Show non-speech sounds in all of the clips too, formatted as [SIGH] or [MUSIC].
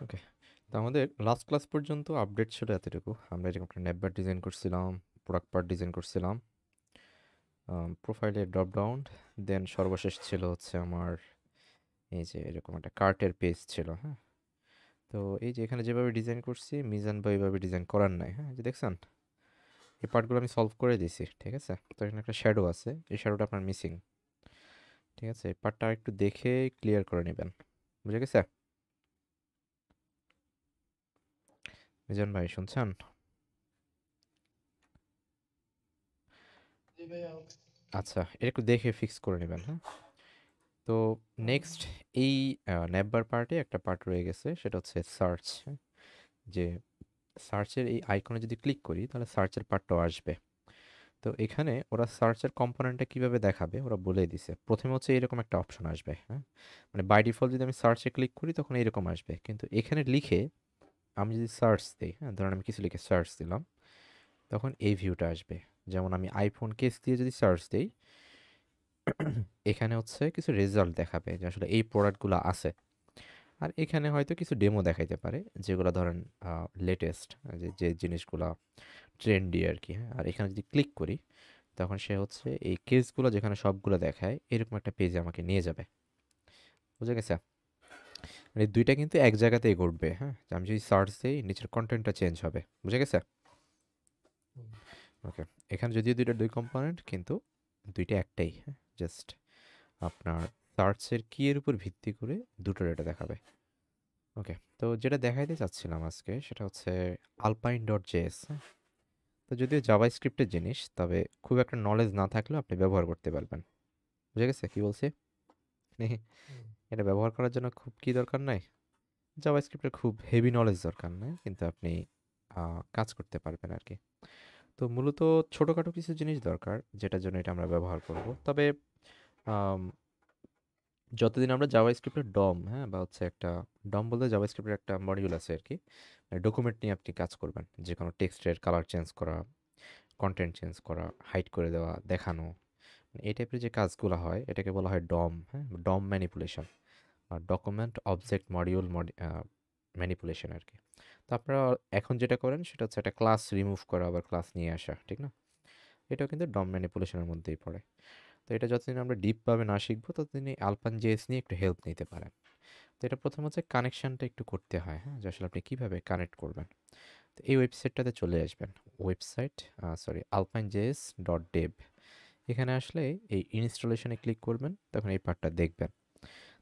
ওকে তো আমাদের last class পর্যন্ত আপডেট ছিল এতটুকু। আমরা এরকম একটা নেটবার ডিজাইন করছিলাম প্রোডাক্ট পার্ট ডিজাইন করছিলাম প্রোফাইলের ড্রপ ডাউন দেন সর্বশেষ ছিল হচ্ছে আমার এই যে এরকম একটা কার্টের পেজ ছিল হ্যাঁ? তো এই যে এখানে যেভাবে ডিজাইন করছি মিজান বা এইভাবে ডিজাইন করার নাই হ্যাঁ? যে দেখছেন? এই পার্টগুলো আমি সলভ করে দিছি ঠিক আছে? তো এখানে একটা শ্যাডো আছে, এই শ্যাডোটা আপনার মিসিং ঠিক আছে? এই পার্টটা একটু দেখে ক্লিয়ার করে নেবেন, বুঝে গেছে? মিজান ভাই শুনছেন? আচ্ছা এটা একটু দেখে ফিক্স করে নেবেন হ্যাঁ? তো নেক্সট এই নেববার পার্টে একটা পার্ট রয়ে গেছে সেটা হচ্ছে সার্চ যে সার্চের এই আইকনে যদি ক্লিক করি তাহলে সার্চের পার্টটাও আসবে। তো এখানে ওরা সার্চের কম্পোনেন্টটা কীভাবে দেখাবে ওরা বলে দিছে। প্রথমে হচ্ছে এরকম একটা অপশন আসবে হ্যাঁ? মানে বাই ডিফল্ট যদি আমি সার্চে ক্লিক করি তখন এরকম আসবে। কিন্তু এখানে লিখে আমি যদি সার্চ দিই হ্যাঁ ধরুন আমি কিছু লিখে সার্চ দিলাম, তখন এই ভিউটা আসবে। যেমন আমি আইফোন কেস দিয়ে যদি সার্চ দিই, এখানে হচ্ছে কিছু রেজাল্ট দেখাবে যে আসলে এই প্রোডাক্টগুলো আছে। আর এখানে হয়তো কিছু ডেমো দেখাইতে পারে, যেগুলো ধরেন লেটেস্ট যে যে জিনিসগুলো ট্রেন্ডি আর কি হ্যাঁ। আর এখানে যদি ক্লিক করি, তখন সে হচ্ছে এই কেসগুলো যেখানে সবগুলো দেখায়, এরকম একটা পেজে আমাকে নিয়ে যাবে। বুঝে গেছে? মানে দুইটা কিন্তু এক জায়গাতেই ঘটবে হ্যাঁ? আমি যদি সার্চ দিই নিচের কন্টেন্টটা চেঞ্জ হবে বুঝে গেছে? ওকে এখানে যদিও দুইটা দুই কম্পোনেন্ট কিন্তু দুইটা একটাই হ্যাঁ? জাস্ট আপনার সার্চের কি এর উপর ভিত্তি করে দুটো ডেটা দেখাবে। ওকে তো যেটা দেখাইতে চাচ্ছিলাম আজকে সেটা হচ্ছে আলপাইন ডট জেএস তো যদিও জাভা স্ক্রিপ্টের জিনিস তবে খুব একটা নলেজ না থাকলেও আপনি ব্যবহার করতে পারবেন। বুঝে গেছে কী বলছি? [LAUGHS] এটা ব্যবহার করার জন্য খুব কি দরকার নাই? জাভা স্ক্রিপ্টের খুব হেভি নলেজ দরকার নাই, কিন্তু আপনি কাজ করতে পারবেন আর কি তো মূলত ছোটোখাটো কিছু জিনিস দরকার, যেটার জন্য এটা আমরা ব্যবহার করব। তবে যতদিন আমরা জাভা স্ক্রিপ্টের ডম হ্যাঁ বা হচ্ছে একটা ডম বলতে জাভা স্ক্রিপ্টের একটা মডিউল আছে আর কি ডকুমেন্ট নিয়ে আপনি কাজ করবেন। যে কোনো টেক্সটের কালার চেঞ্জ করা কন্টেন্ট চেঞ্জ করা হাইট করে দেওয়া, দেখানো এই টাইপের যে কাজগুলো হয়, এটাকে বলা হয় ডম হ্যাঁ? DOM manipulation document object module manipulation আর কি তো আপনারা এখন যেটা করেন, সেটা হচ্ছে একটা ক্লাস রিমুভ করা আবার ক্লাস নিয়ে আসা, ঠিক না? এটাও কিন্তু ডম ম্যানিপুলেশনের মধ্যেই পড়ে। তো এটা যতদিন আমরা ডিপভাবে না শিখব ততদিন এই আলপান জেএস নিয়ে একটু হেল্প নিতে পারেন। তো এটা প্রথম হচ্ছে কানেকশানটা একটু করতে হয় হ্যাঁ? যে আসলে আপনি কীভাবে কানেক্ট করবেন। তো এই ওয়েবসাইটটাতে চলে আসবেন। Website sorry Alpine JS dot dev এখানে আসলে এই ইনস্টলেশনে ক্লিক করবেন, তখন এই পার্টটা দেখবেন।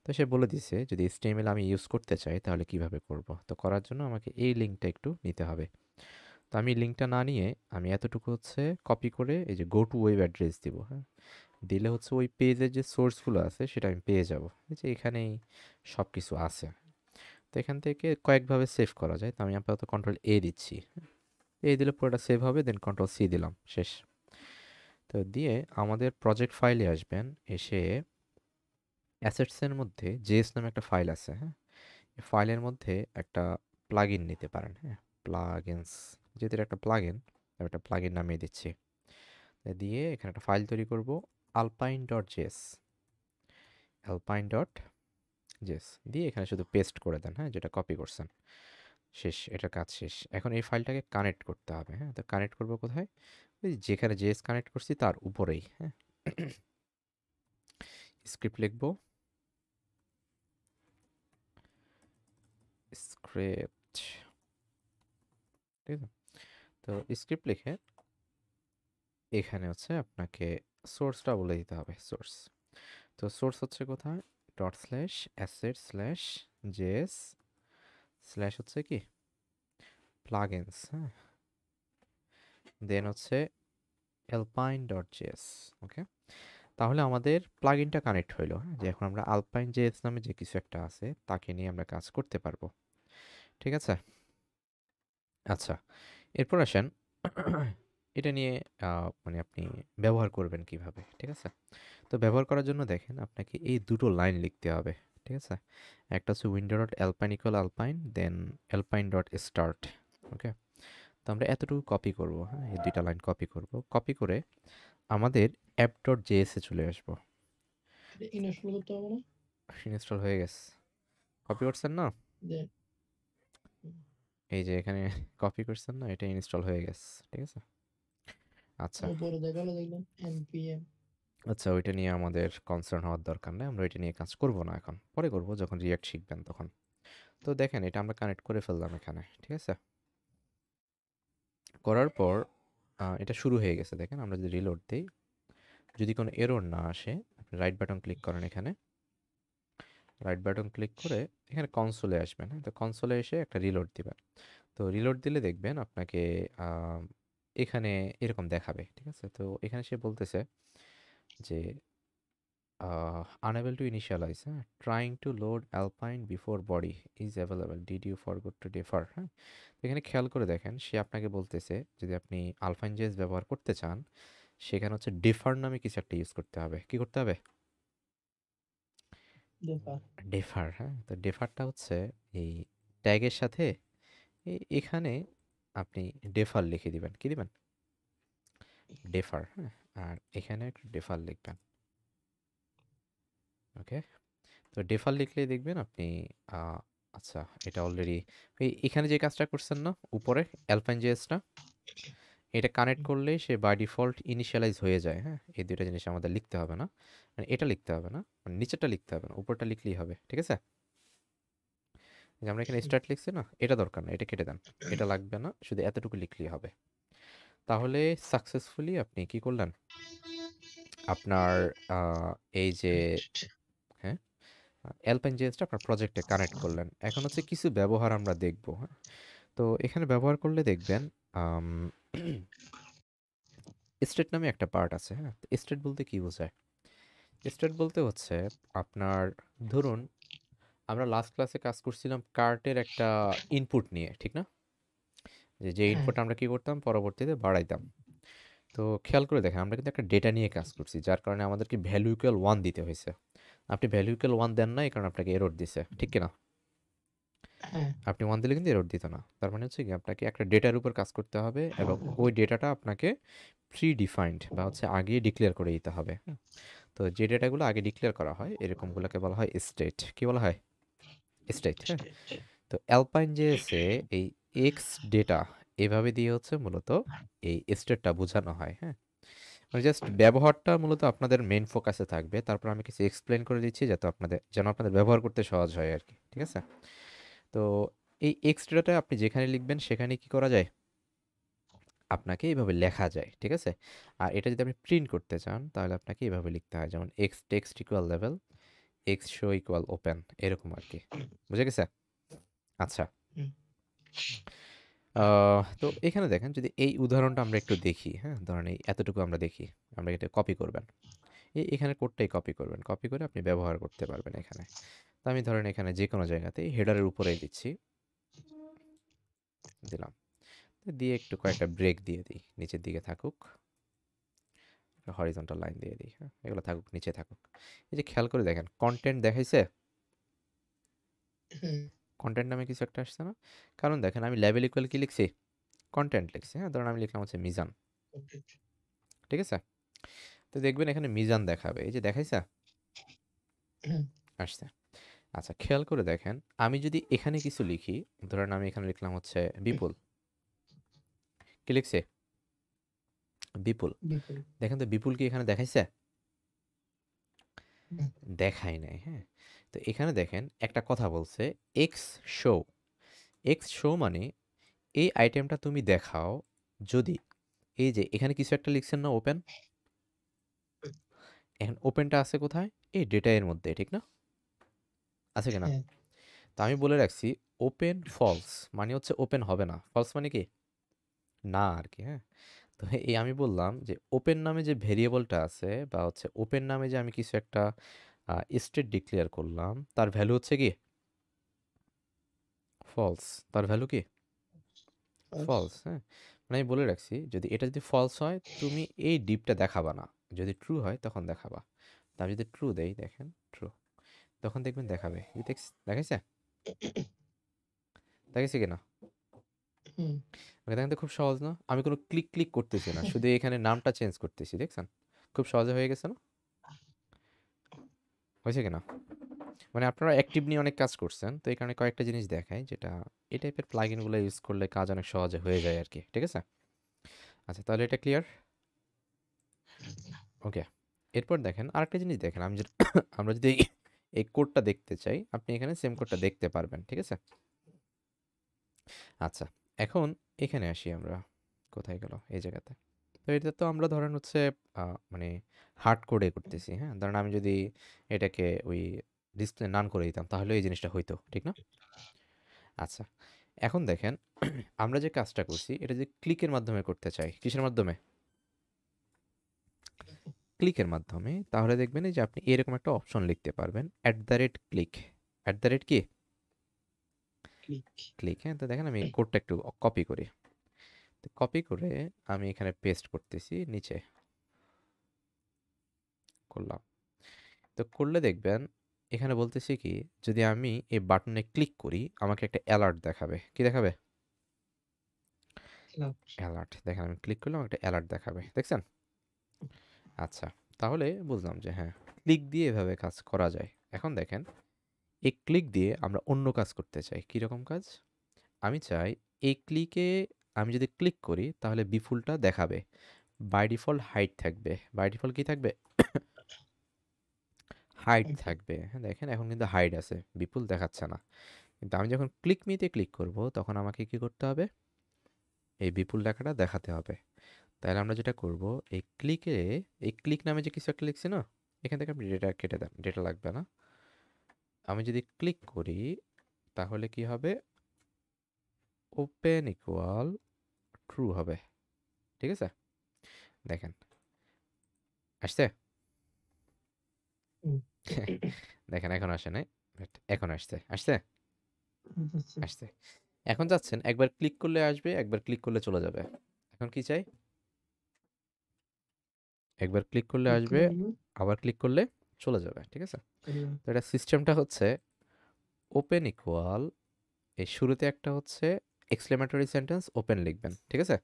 তো সে বলে দিছে, যদি স্টেমেল আমি ইউজ করতে চাই, তাহলে কীভাবে করব? তো করার জন্য আমাকে এই লিঙ্কটা একটু নিতে হবে। তো আমি লিঙ্কটা না নিয়ে আমি এতটুকু হচ্ছে কপি করে এই যে গো টু ওয়েব অ্যাড্রেস দিব হ্যাঁ? দিলে হচ্ছে ওই পেজের যে সোর্সগুলো আছে, সেটা আমি পেয়ে যাব। যে এখানেই সব কিছু আছে। তো এখান থেকে কয়েকভাবে সেভ করা যায়। তো আমি আপাতত কন্ট্রোল এ দিচ্ছি এ দিলে পুরোটা সেভ হবে দেন কন্ট্রোল সি দিলাম, শেষ। তো দিয়ে আমাদের প্রজেক্ট ফাইলে আসবেন, এসে অ্যাসেটসের মধ্যে জেএস নামে একটা ফাইল আছে হ্যাঁ? ফাইলের মধ্যে একটা প্লাগ নিতে পারেন হ্যাঁ? প্লাগিনস যেহেতু এটা একটা প্লাগ ইন একটা প্লাগ ইন নামিয়ে দিচ্ছি। দিয়ে এখানে একটা ফাইল তৈরি করব Alpine dot JS Alpine dot JS দিয়ে এখানে শুধু পেস্ট করে দেন হ্যাঁ? যেটা কপি করছেন। শেষ, এটা কাজ শেষ। এখন এই ফাইলটাকে কানেক্ট করতে হবে হ্যাঁ? তো কানেক্ট করব কোথায়? যেখানে জেস কানেক্ট করছি তার উপরেই হ্যাঁ? স্ক্রিপ্ট লিখব। স্ক্রিপ্ট ঠিক আছে? তো স্ক্রিপ্ট লিখে এখানে হচ্ছে আপনাকে সোর্সটা বলে দিতে হবে সোর্স তো সোর্স হচ্ছে কোথায়? Dot slash asset slash JS slash হচ্ছে কি? প্লাগিনস হ্যাঁ? দেন হচ্ছে অ্যালপাইন ডট জেএস ওকে তাহলে আমাদের প্লাগিনটা কানেক্ট হইল হ্যাঁ? যে এখন আমরা আলপাইন জেএস নামে যে কিছু একটা আছে, তাকে নিয়ে আমরা কাজ করতে পারব, ঠিক আছে? আচ্ছা এরপর আসেন, এটা নিয়ে মানে আপনি ব্যবহার করবেন কীভাবে, ঠিক আছে? তো ব্যবহার করার জন্য দেখেন আপনাকে এই দুটো লাইন লিখতে হবে, ঠিক আছে? একটা হচ্ছে window dot Alpine equal Alpine then Alpine dot start okay তো আমরা এতটুকু কপি করব হ্যাঁ? এই দুইটা লাইন কপি করব। কপি করে আমাদের অ্যাপ ডট জেএসে চলে আসব। ইনস্টল হয়ে গেছে। কপি করছেন না? এই যে এখানে কপি করছেন না এটা ইনস্টল হয়ে গেছে ঠিক আছে? আচ্ছা। উপরে দেখাল দেখলাম npm আচ্ছা ওইটা নিয়ে আমাদের কনসার্ন হওয়ার দরকার নেই আমরা ওইটা নিয়ে কাজ করব না এখন। পরে করব যখন রিয়াক্ট শিখবেন তখন। তো দেখেন এটা আমরা কানেক্ট করে ফেললাম এখানে ঠিক আছে? করার পর এটা শুরু হয়ে গেছে দেখেন, আমরা যদি রিলোড দিই, যদি কোনো এরর না আসে, আপনি রাইট বাটন ক্লিক করেন এখানে। রাইট বাটন ক্লিক করে এখানে কনসোলে আসবেন হ্যাঁ? তো কনসোলে এসে একটা রিলোড দিবেন। তো রিলোড দিলে দেখবেন আপনাকে এখানে এরকম দেখাবে, ঠিক আছে? তো এখানে সে বলতেছে যে আনএবল টু ইনিশিয়ালাইজ হ্যাঁ? Trying to load Alpine before body is available did you forgot to defer হ্যাঁ? এখানে খেয়াল করে দেখেন সে আপনাকে বলতেছে যদি আপনি আলফাইন জেস ব্যবহার করতে চান সেখানে হচ্ছে ডেফার নামে কিছু একটা ইউজ করতে হবে। কি করতে হবে? ডেফার হ্যাঁ? তো ডেফারটা হচ্ছে এই ট্যাগের সাথে এই এখানে আপনি ডেফার লিখে দিবেন। কি দিবেন? ডেফার হ্যাঁ? আর এখানে একটু ডেফার লিখবেন। ওকে? তো ডেফার লিখলে দেখবেন আপনি আচ্ছা এটা অলরেডি এখানে যে কাজটা করছেন না উপরে অ্যালপাইন জেএসটা এটা কানেক্ট করলে সে বাই ডিফল্ট ইনিশিয়ালাইজ হয়ে যায় হ্যাঁ? এই দুইটা জিনিস আমাদের লিখতে হবে না। মানে এটা লিখতে হবে না মানে নিচেরটা লিখতে হবে না উপরটা লিখলেই হবে ঠিক আছে? যে আমরা এখানে স্টার্ট লিখছি না এটা দরকার না এটা কেটে দেন এটা লাগবে না শুধু এতটুকু লিখলেই হবে। তাহলে সাকসেসফুলি আপনি কি করলেন? আপনার এই যে অ্যালপাইন জেএসটা আপনার প্রজেক্টে কানেক্ট করলেন। এখন হচ্ছে কিছু ব্যবহার আমরা দেখব হ্যাঁ? তো এখানে ব্যবহার করলে দেখবেন স্টেট নামে একটা পার্ট আছে হ্যাঁ? স্টেট বলতে কি বোঝায়? স্টেট বলতে হচ্ছে আপনার ধরুন আমরা লাস্ট ক্লাসে কাজ করছিলাম কার্টের একটা ইনপুট নিয়ে ঠিক না? যে যে হ্যাঁ। ইনপুট আমরা কি করতাম? পরবর্তীতে বাড়াইতাম। তো খেয়াল করে দেখেন আমরা কিন্তু একটা ডেটা নিয়ে কাজ করছি যার কারণে আমাদেরকে ভ্যালু ইকুয়াল ওয়ান দিতে হয়েছে। আপনি ভ্যালু ইকুয়াল ওয়ান দেন না এই কারণে আপনাকে এরর দিছে ঠিক কিনা? হ্যাঁ। আপনি ওয়ান দিলে কিন্তু এরর দিত না তার মানে হচ্ছে কি আপনাকে একটা ডেটার উপর কাজ করতে হবে এবং ওই ডেটাটা আপনাকে প্রি ডিফাইন্ড বা হচ্ছে আগে ডিক্লেয়ার করে দিতে হবে। তো যে ডেটাগুলো আগে ডিক্লেয়ার করা হয় এরকমগুলোকে বলা হয় স্টেট কি বলা হয়? স্টেট হ্যাঁ। তো অ্যালপাইন যে জেএসে এই এক্স ডেটা এভাবে দিয়ে হচ্ছে মূলত এই স্টেটটা বোঝানো হয় হ্যাঁ। মানে জাস্ট ব্যবহারটা মূলত আপনাদের মেন ফোকাসে থাকবে। তারপর আমি কিছু এক্সপ্লেন করে দিচ্ছি যাতে আপনাদের, যেন আপনাদের ব্যবহার করতে সহজ হয় আর কি, ঠিক আছে? তো এই এক্স ডেটাটা আপনি যেখানে লিখবেন সেখানে কি করা যায়? আপনাকে এইভাবে লেখা যায়, ঠিক আছে? আর এটা যদি আপনি প্রিন্ট করতে চান, তাহলে আপনাকে এইভাবে লিখতে হয়। যেমন x text equal level x show equal open এরকম আর কি। বুঝে গেছে? আচ্ছা। তো এখানে দেখেন যদি এই উদাহরণটা আমরা একটু দেখি হ্যাঁ? ধরেন এই এতটুকু আমরা দেখি, আমরা এটা কপি করবেন। এই এখানে কোডটাই কপি করবেন। কপি করে আপনি ব্যবহার করতে পারবেন এখানে। তো আমি ধরেন এখানে যে কোনো জায়গাতে হেডারের উপরেই দিচ্ছি। দিলাম। দিয়ে একটু কয়েকটা ব্রেক দিয়ে দিই। নিচের দিকে থাকুক। হরিজন্টাল লাইন দিয়ে দিই হ্যাঁ? এগুলো থাকুক, নিচে থাকুক। এই যে খেয়াল করে দেখেন কন্টেন্ট দেখাইছে? কন্টেন্ট নামে কিছু একটা আসছে না। কারণ দেখেন আমি লেভেল ইকুয়াল কি লিখছি? কন্টেন্ট লিখছি হ্যাঁ? ধরুন আমি লিখলাম হচ্ছে মিজান। ঠিক আছে? তো দেখবেন এখানে মিজান দেখাবে। এই যে দেখাইছে? [CLEARS THROAT] আসছে। আচ্ছা খেয়াল করে দেখেন আমি যদি এখানে কিছু লিখি ধরেন আমি এখানে লিখলাম হচ্ছে বিপুল। কি লিখছে? বিপুল। দেখেন তো বিপুল কি এখানে দেখাইছে। দেখাই নাই হ্যাঁ? তো এখানে দেখেন একটা কথা বলছে এক্স শো এক্স শো মানে এই আইটেমটা তুমি দেখাও যদি এই যে এখানে কিছু একটা লিখছেন না ওপেন এখন ওপেনটা আছে কোথায়? এই ডেটা এর মধ্যে ঠিক না? আছে কিনা? হ্যাঁ। তো আমি বলে রাখছি ওপেন ফলস মানে হচ্ছে ওপেন হবে না। ফলস মানে কি? না আর কি হ্যাঁ? তো এই আমি বললাম যে ওপেন নামে যে ভেরিয়েবলটা আছে বা হচ্ছে ওপেন নামে যে আমি কিছু একটা স্টেট ডিক্লেয়ার করলাম। তার ভ্যালু হচ্ছে কি? ফলস তার ভ্যালু কি? ফলস হ্যাঁ। মানে আমি বলে রাখছি যদি এটা যদি ফলস হয় তুমি এই ডিপটা দেখাবা না। যদি ট্রু হয় তখন দেখাবা। তা যদি ট্রু দেই দেখেন ট্রু তখন দেখবেন দেখাবে। দেখাইছে? দেখাইছে কিনা? দেখেন তো খুব সহজ না? আমি কোনো ক্লিক ক্লিক করতেছি না। [LAUGHS] শুধু এখানে নামটা চেঞ্জ করতেছি দেখছেন? খুব সহজে হয়ে গেছে না? হয়েছে কিনা? মানে আপনারা অ্যাক্টিভ নিয়ে অনেক কাজ করছেন, তো এই কারণে কয়েকটা জিনিস দেখায় যেটা এই টাইপের প্লাগইনগুলো ইউজ করলে কাজ অনেক সহজে হয়ে যায় আর কি ঠিক আছে? আচ্ছা তাহলে এটা ক্লিয়ার ওকে এরপর দেখেন আরেকটা জিনিস দেখেন, আমি [COUGHS] আমরা যদি এই কোডটা দেখতে চাই, আপনি এখানে সেম কোডটা দেখতে পারবেন, ঠিক আছে? আচ্ছা এখন এখানে আসি আমরা, কোথায় গেল? এই জায়গাতে। তো এটা তো আমরা ধরেন হচ্ছে মানে হার্ড কোডে করতেছি হ্যাঁ? ধরেন আমি যদি এটাকে ওই ডিসপ্লে নান করে দিতাম তাহলে এই জিনিসটা হইতো ঠিক না? আচ্ছা এখন দেখেন আমরা যে কাজটা করছি এটা যদি ক্লিকের মাধ্যমে করতে চাই কিসের মাধ্যমে? ক্লিকের মাধ্যমে তাহলে দেখবেন এই যে আপনি এরকম একটা অপশন লিখতে পারবেন at the rate click at the rate কি? ক্লিক ক্লিক হ্যাঁ? তো দেখেন আমি কোডটা একটু কপি করি। কপি করে আমি এখানে পেস্ট করতেছি নিচে করলাম। তো করলে দেখবেন এখানে বলতেছি কি যদি আমি এই বাটনে ক্লিক করি আমাকে একটা অ্যালার্ট দেখাবে। কি দেখাবে? অ্যালার্ট দেখেন আমি ক্লিক করলাম একটা অ্যালার্ট দেখাবে। দেখছেন? আচ্ছা তাহলে বুঝলাম যে হ্যাঁ ক্লিক দিয়ে এভাবে কাজ করা যায়। এখন দেখেন এই ক্লিক দিয়ে আমরা অন্য কাজ করতে চাই। কীরকম কাজ? আমি চাই এই ক্লিকে আমি যদি ক্লিক করি তাহলে বিফুলটা দেখাবে। বাই ডিফল্ট হাইট থাকবে। বাই ডিফল্ট কি থাকবে? হাইট থাকবে। হ্যাঁ দেখেন এখন কিন্তু হাইট আছে। বিপুল দেখাচ্ছে না। কিন্তু আমি যখন ক্লিক মিতে ক্লিক করব তখন আমাকে কি করতে হবে? এই বিপুল লেখাটা দেখাতে হবে। তাহলে আমরা যেটা করব এই ক্লিকে এই ক্লিক নামে যে কিছু একটা লিখছি না এখান থেকে আপনি ডেটা কেটে দেন। ডেটা লাগবে না। আমি যদি ক্লিক করি তাহলে কি হবে? ওপেন ইকুয়াল ট্রু হবে। ঠিক আছে? দেখেন। আসছে? [LAUGHS] দেখেন এখন আসে নাই এখন আসছে। আসছে? আসছে। এখন যাচ্ছেন একবার ক্লিক করলে আসবে একবার ক্লিক করলে চলে যাবে। এখন কি চাই? একবার ক্লিক করলে আসবে আবার ক্লিক করলে চলে যাবে ঠিক আছে? তো এটা সিস্টেমটা হচ্ছে ওপেন ইকুয়াল এই শুরুতে একটা হচ্ছে এক্সক্লেমেটরি সেন্টেন্স ওপেন লিখবেন ঠিক আছে?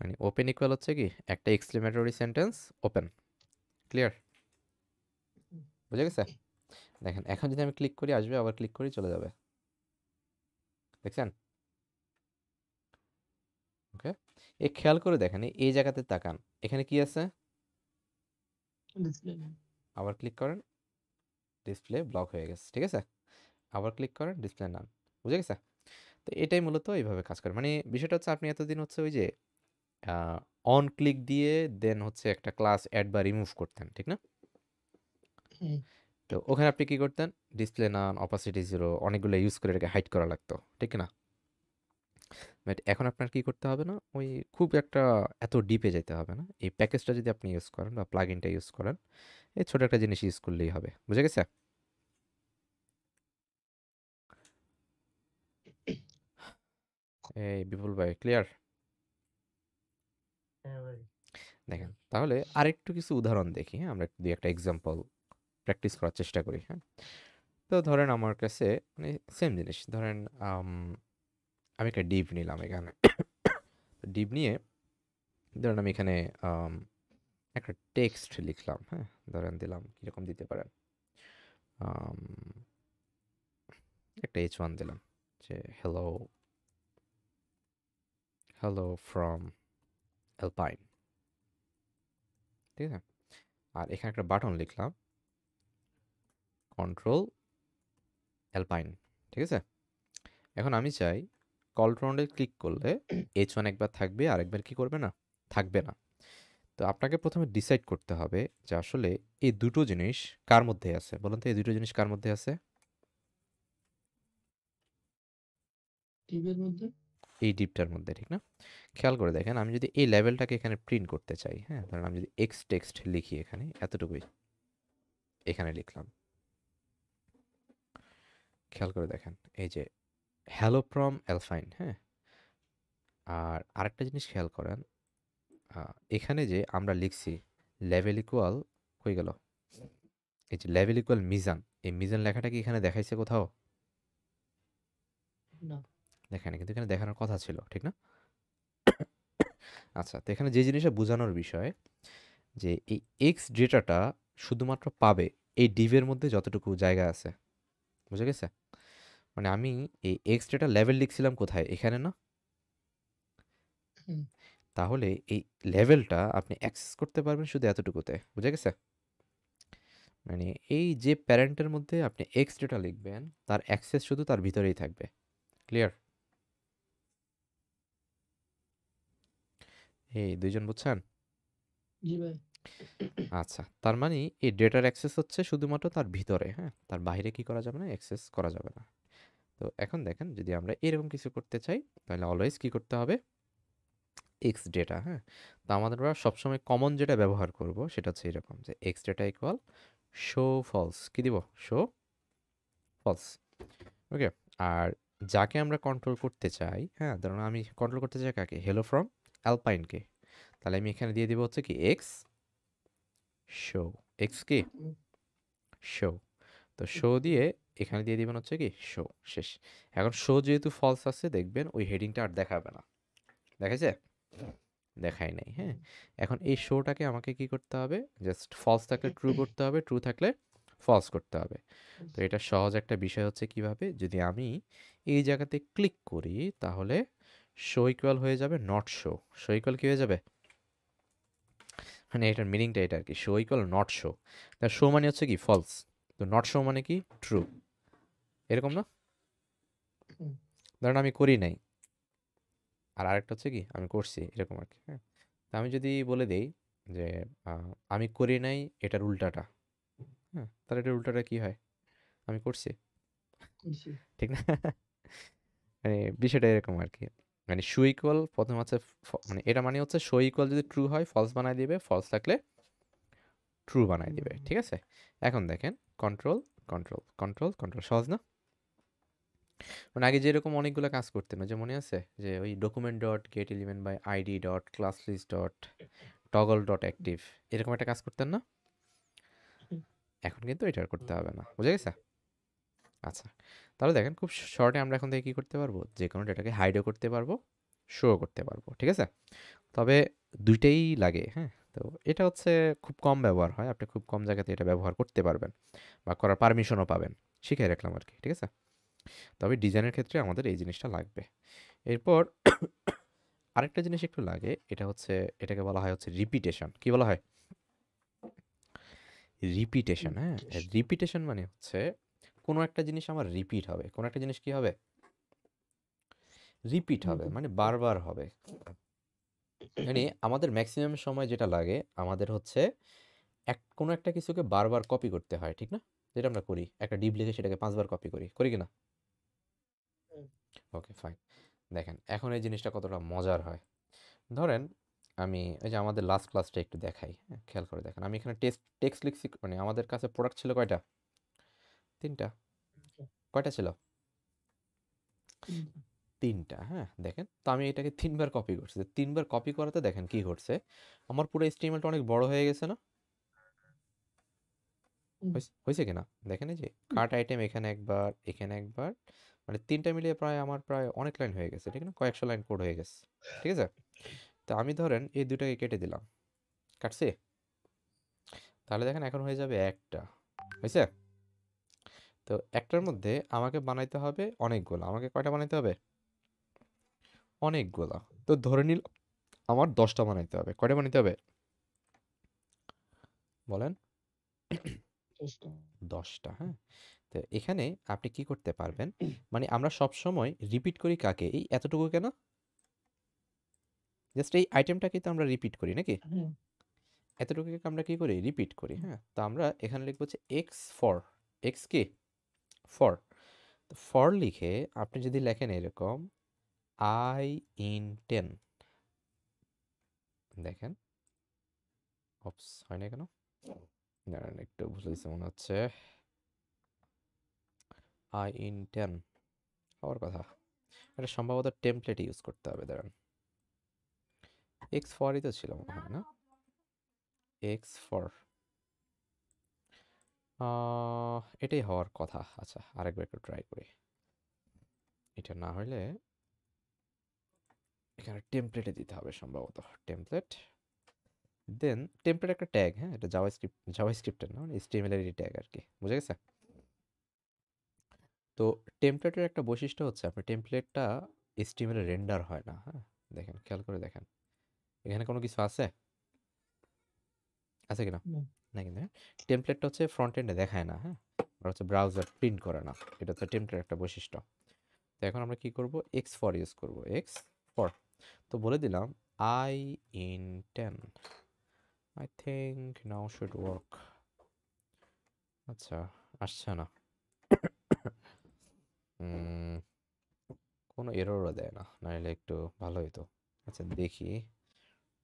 মানে ওপেন ইকুয়াল হচ্ছে কি? একটা এক্সক্লেমেটরি সেন্টেন্স ওপেন ক্লিয়ার বুঝে গেছে? দেখেন এখন যদি আমি ক্লিক করি আসবে আবার ক্লিক করি চলে যাবে। দেখছেন? ওকে এই খেয়াল করে দেখেন এই- জায়গাতে তাকান। এখানে কি আছে? আবার ক্লিক করেন ডিসপ্লে ব্লক হয়ে গেছে ঠিক আছে? আবার ক্লিক করেন ডিসপ্লে নান বুঝে গেছে? তো এটাই মূলত এইভাবে কাজ করে। মানে বিষয়টা হচ্ছে আপনি এতদিন হচ্ছে ওই যে অন ক্লিক দিয়ে দেন হচ্ছে একটা ক্লাস অ্যাড বা রিমুভ করতেন ঠিক না? তো ওখানে আপনি কি করতেন? ডিসপ্লে নান অপাসিটি জিরো অনেকগুলো ইউজ করে এটাকে হাইড করা লাগতো ঠিক না? বাট এখন আপনার কি করতে হবে না? ওই খুব একটা এত ডিপে যেতে হবে না। এই প্যাকেজটা যদি আপনি ইউজ করেন বা প্লাগ ইনটা ইউজ করেন এই ছোটো একটা জিনিস ইউজ করলেই হবে বুঝে গেছে? এই বিপুল ভাই ক্লিয়ার। দেখেন তাহলে আরেকটু কিছু উদাহরণ দেখি হ্যাঁ? আমরা একটু দুই একটা এক্সাম্পল প্র্যাকটিস করার চেষ্টা করি হ্যাঁ? তো ধরেন আমার কাছে মানে সেম জিনিস ধরেন আমি একটা ডিপ নিলাম এখানে। ডিপ নিয়ে ধরেন আমি এখানে একটা টেক্সট লিখলাম হ্যাঁ? ধরেন দিলাম কীরকম দিতে পারেন? একটা এইচ ওয়ান দিলাম যে হ্যালো হ্যালো ফ্রম অ্যালপাইন ঠিক আছে? আর এখানে একটা বাটন লিখলাম। কন্ট্রোল অ্যালপাইন ঠিক আছে? এখন আমি চাই কন্ট্রোলে ক্লিক করলে এইচ ওয়ান একবার থাকবে, আর একবার কি করবে না? থাকবে না। তো আপনাকে প্রথমে ডিসাইড করতে হবে যে আসলে এই দুটো জিনিস কার মধ্যে আছে? বলুন তো, এই দুটো জিনিস কার মধ্যে আছে? টিভির মধ্যে? এই ডিপটার মধ্যে, ঠিক না? খেয়াল করে দেখেন, আমি যদি এই লেভেলটাকে এখানে প্রিন্ট করতে চাই হ্যাঁ? ধরেন আমি যদি এক্স টেক্সট লিখি এখানে, এতটুকুই এখানে লিখলাম। খেয়াল করে দেখেন, এই যে হ্যালো ফ্রম অ্যালফাইন হ্যাঁ? আর আরেকটা জিনিস খেয়াল করেন এখানে যে আমরা লিখছি লেভেল ইকুয়াল হয়ে গেল? এই যে লেভেল ইকুয়াল মিজান, এই মিজান লেখাটা কি এখানে দেখাইছে কোথাও? না দেখেন কিন্তু এখানে দেখানোর কথা ছিল ঠিক না? আচ্ছা তো এখানে যে জিনিসটা বোঝানোর বিষয় যে এই এক্স ডেটাটা শুধুমাত্র পাবে এই ডিভের মধ্যে যতটুকু জায়গা আছে বুঝে গেছে? মানে আমি এই এক্স ডেটা লেভেল লিখছিলাম কোথায়? এখানে না? তাহলে এই লেভেলটা আপনি অ্যাক্সেস করতে পারবেন শুধু এতটুকুতে বুঝে গেছে? মানে এই যে প্যারেন্টের মধ্যে আপনি এক্স ডেটা লিখবেন তার অ্যাক্সেস শুধু তার ভিতরেই থাকবে ক্লিয়ার এই দুইজন বুঝছেন? জি ভাই। আচ্ছা তার মানে এই ডেটার অ্যাক্সেস হচ্ছে শুধুমাত্র তার ভিতরে হ্যাঁ? তার বাইরে কি করা যাবে না অ্যাক্সেস করা যাবে না। তো এখন দেখেন যদি আমরা এরকম কিছু করতে চাই তাহলে অলওয়েজ কি করতে হবে? এক্স ডেটা হ্যাঁ? তো আমাদের ওরা সবসময় কমন যেটা ব্যবহার করব সেটা হচ্ছে এরকম যে x data equal show false কি দিব? শো ফলস ওকে আর যাকে আমরা কন্ট্রোল করতে চাই হ্যাঁ? ধরুন আমি কন্ট্রোল করতে চাই কাকে? হেলো ফ্রম অ্যালপাইনকে। তাহলে আমি এখানে দিয়ে দিব হচ্ছে কি এক্স শো এক্স কি। শো তো শো দিয়ে এখানে দিয়ে দিবেন হচ্ছে কি শো শেষ। এখন শো যেহেতু ফলস আছে দেখবেন ওই হেডিংটা আর দেখাবে না। দেখাইছে? দেখাই নাই হ্যাঁ। এখন এই শোটাকে আমাকে কি করতে হবে? জাস্ট ফলস থাকলে ট্রু করতে হবে ট্রু থাকলে ফলস করতে হবে। তো এটা সহজ একটা বিষয় হচ্ছে কীভাবে? যদি আমি এই জায়গাতে ক্লিক করি তাহলে শো ইকুয়াল হয়ে যাবে নট শো শো ইকুয়াল কি হয়ে যাবে? মানে এটার মিনিংটা এটা আর কি শো ইকুয়াল নট শো তা শো মানে হচ্ছে কি? ফলস তো নট শো মানে কি? ট্রু এরকম না। ধরেন আমি করি নাই। আর আরেকটা হচ্ছে কি? আমি করছি এরকম আর কি হ্যাঁ। তা আমি যদি বলে দেই যে আমি করি নাই এটার উল্টাটা হ্যাঁ তাহলে এটার উল্টাটা কি হয়? আমি করছি। ঠিক না? [LAUGHS] মানে বিষয়টা এরকম আর কি মানে শো ইকুয়াল প্রথম হচ্ছে ফ- মানে এটা মানে হচ্ছে শো ইকুয়াল যদি ট্রু হয় ফলস বানায় দিবে ফলস থাকলে ট্রু বানায় দিবে ঠিক আছে? এখন দেখেন কন্ট্রোল কন্ট্রোল কন্ট্রোল কন্ট্রোল সহজ না? মানে আগে যেরকম অনেকগুলো কাজ করতেন যে মনে আছে? যে ওই document dot get element by ID dot class list dot toggle dot active এরকম একটা কাজ করতেন না? এখন কিন্তু এটা আর করতে হবে না বুঝে গেছে? আচ্ছা তাহলে দেখেন খুব শর্টে আমরা এখন থেকে কী করতে পারব? যে কোনো ডেটাকে হাইডও করতে পারব শো করতে পারব ঠিক আছে? তবে দুইটাই লাগে হ্যাঁ? তো এটা হচ্ছে খুব কম ব্যবহার হয় আপনি খুব কম জায়গাতে এটা ব্যবহার করতে পারবেন বা করার পারমিশনও পাবেন শিখে রাখলাম আর কি ঠিক আছে? তবে ডিজাইনের ক্ষেত্রে আমাদের এই জিনিসটা লাগবে। এরপর আরেকটা জিনিস একটু লাগে এটা হচ্ছে এটাকে বলা হয় হচ্ছে রিপিটেশন কি বলা হয়? রিপিটেশন হ্যাঁ? রিপিটেশন মানে হচ্ছে কোনো একটা জিনিস আমার রিপিট হবে। কোনো একটা জিনিস কি হবে? রিপিট হবে মানে বারবার হবে। মানে আমাদের ম্যাক্সিমাম সময় যেটা লাগে আমাদের হচ্ছে এক কোনো একটা কিছুকে বারবার কপি করতে হয় ঠিক না? যেটা আমরা করি একটা ডিপ লিখে সেটাকে পাঁচবার কপি করি। করি কি না? ওকে ফাইন দেখেন এখন এই জিনিসটা কতটা মজার হয়। ধরেন আমি এই যে আমাদের লাস্ট ক্লাসটা একটু দেখাই হ্যাঁ খেয়াল করে দেখেন। আমি এখানে টেক্সট টেক্সট লিখছি মানে আমাদের কাছে প্রোডাক্ট ছিল কয়টা? তিনটা। কয়টা ছিল? তিনটা। হ্যাঁ দেখেন। তো আমি এটাকে তিনবার কপি করছি। তিনবার কপি করাতে দেখেন কি ঘটছে? আমার পুরো স্টিমেলটা অনেক বড় হয়ে গেছে না? হয়েছে- কিনা? দেখেন এই যে কার্ট আইটেম এখানে একবার এখানে একবার মানে তিনটা মিলিয়ে প্রায় আমার প্রায় অনেক লাইন হয়ে গেছে ঠিক না? কয়েকশো লাইন কোড হয়ে গেছে ঠিক আছে? তো আমি ধরেন এই দুটাকে কেটে দিলাম। কাটছে? তাহলে দেখেন এখন হয়ে যাবে একটা হয়েছে তো একটার মধ্যে আমাকে বানাইতে হবে অনেকগুলো আমাকে কয়টা বানাইতে হবে? অনেকগুলো তো ধরে নিল আমার দশটা বানাইতে হবে। কয়টা বানাইতে হবে? বলেন। দশটা। হ্যাঁ? তো এখানে আপনি কি করতে পারবেন? মানে আমরা সব সময় রিপিট করি কাকে? এই এতটুকু কেন? জাস্ট এই আইটেমটাকে তো আমরা রিপিট করি নাকি? এতটুকুকে আমরা কি করি? রিপিট করি হ্যাঁ? তো আমরা এখানে লিখব হচ্ছে এক্স ফর এক্স কি? ফর ফর লিখে আপনি যদি লেখেন এরকম আই ইন টেন দেখেন। অপস হয় না কেন? দাঁড়ান, একটু ভুলে গেছে মনে হচ্ছে। আই ইন টেন হওয়ার কথা। এটা সম্ভবত টেমপ্লেট ইউজ করতে হবে, দাঁড়ান। এক্স ফরই তো ছিল মনে হয়, না? এক্স ফর এটাই হওয়ার কথা। আচ্ছা আরেকবার একটু ট্রাই করি। এটা না হলে এখানে টেমপ্লেটে দিতে হবে সম্ভবত। টেমপ্লেট দেন টেমপ্লেট একটা ট্যাগ হ্যাঁ? এটা জাভা স্ক্রিপ্ট জাভা স্ক্রিপ্টের না? মানে স্টিমেলের ট্যাগ আর কি বুঝে গেছে? তো টেমপ্লেটের একটা বৈশিষ্ট্য হচ্ছে আপনার টেমপ্লেটটা স্টিমেলে রেন্ডার হয় না হ্যাঁ? দেখেন, খেয়াল করে দেখেন। এখানে কোনো কিছু আছে? আছে কিনা? না। কিন্তু হ্যাঁ? টেমপ্লেটটা হচ্ছে ফ্রন্ট এন্ডে দেখায় না হ্যাঁ? আর হচ্ছে ব্রাউজার প্রিন্ট করে না। এটা হচ্ছে টেমপ্লেট একটা বৈশিষ্ট্য। তো এখন আমরা কি করব? এক্স ফর ইউজ করব। এক্স ফর তো বলে দিলাম i in ten I think now should work আচ্ছা আসছে না। কোনো এররও দেয় না। নাহলে একটু ভালো হতো আচ্ছা দেখি।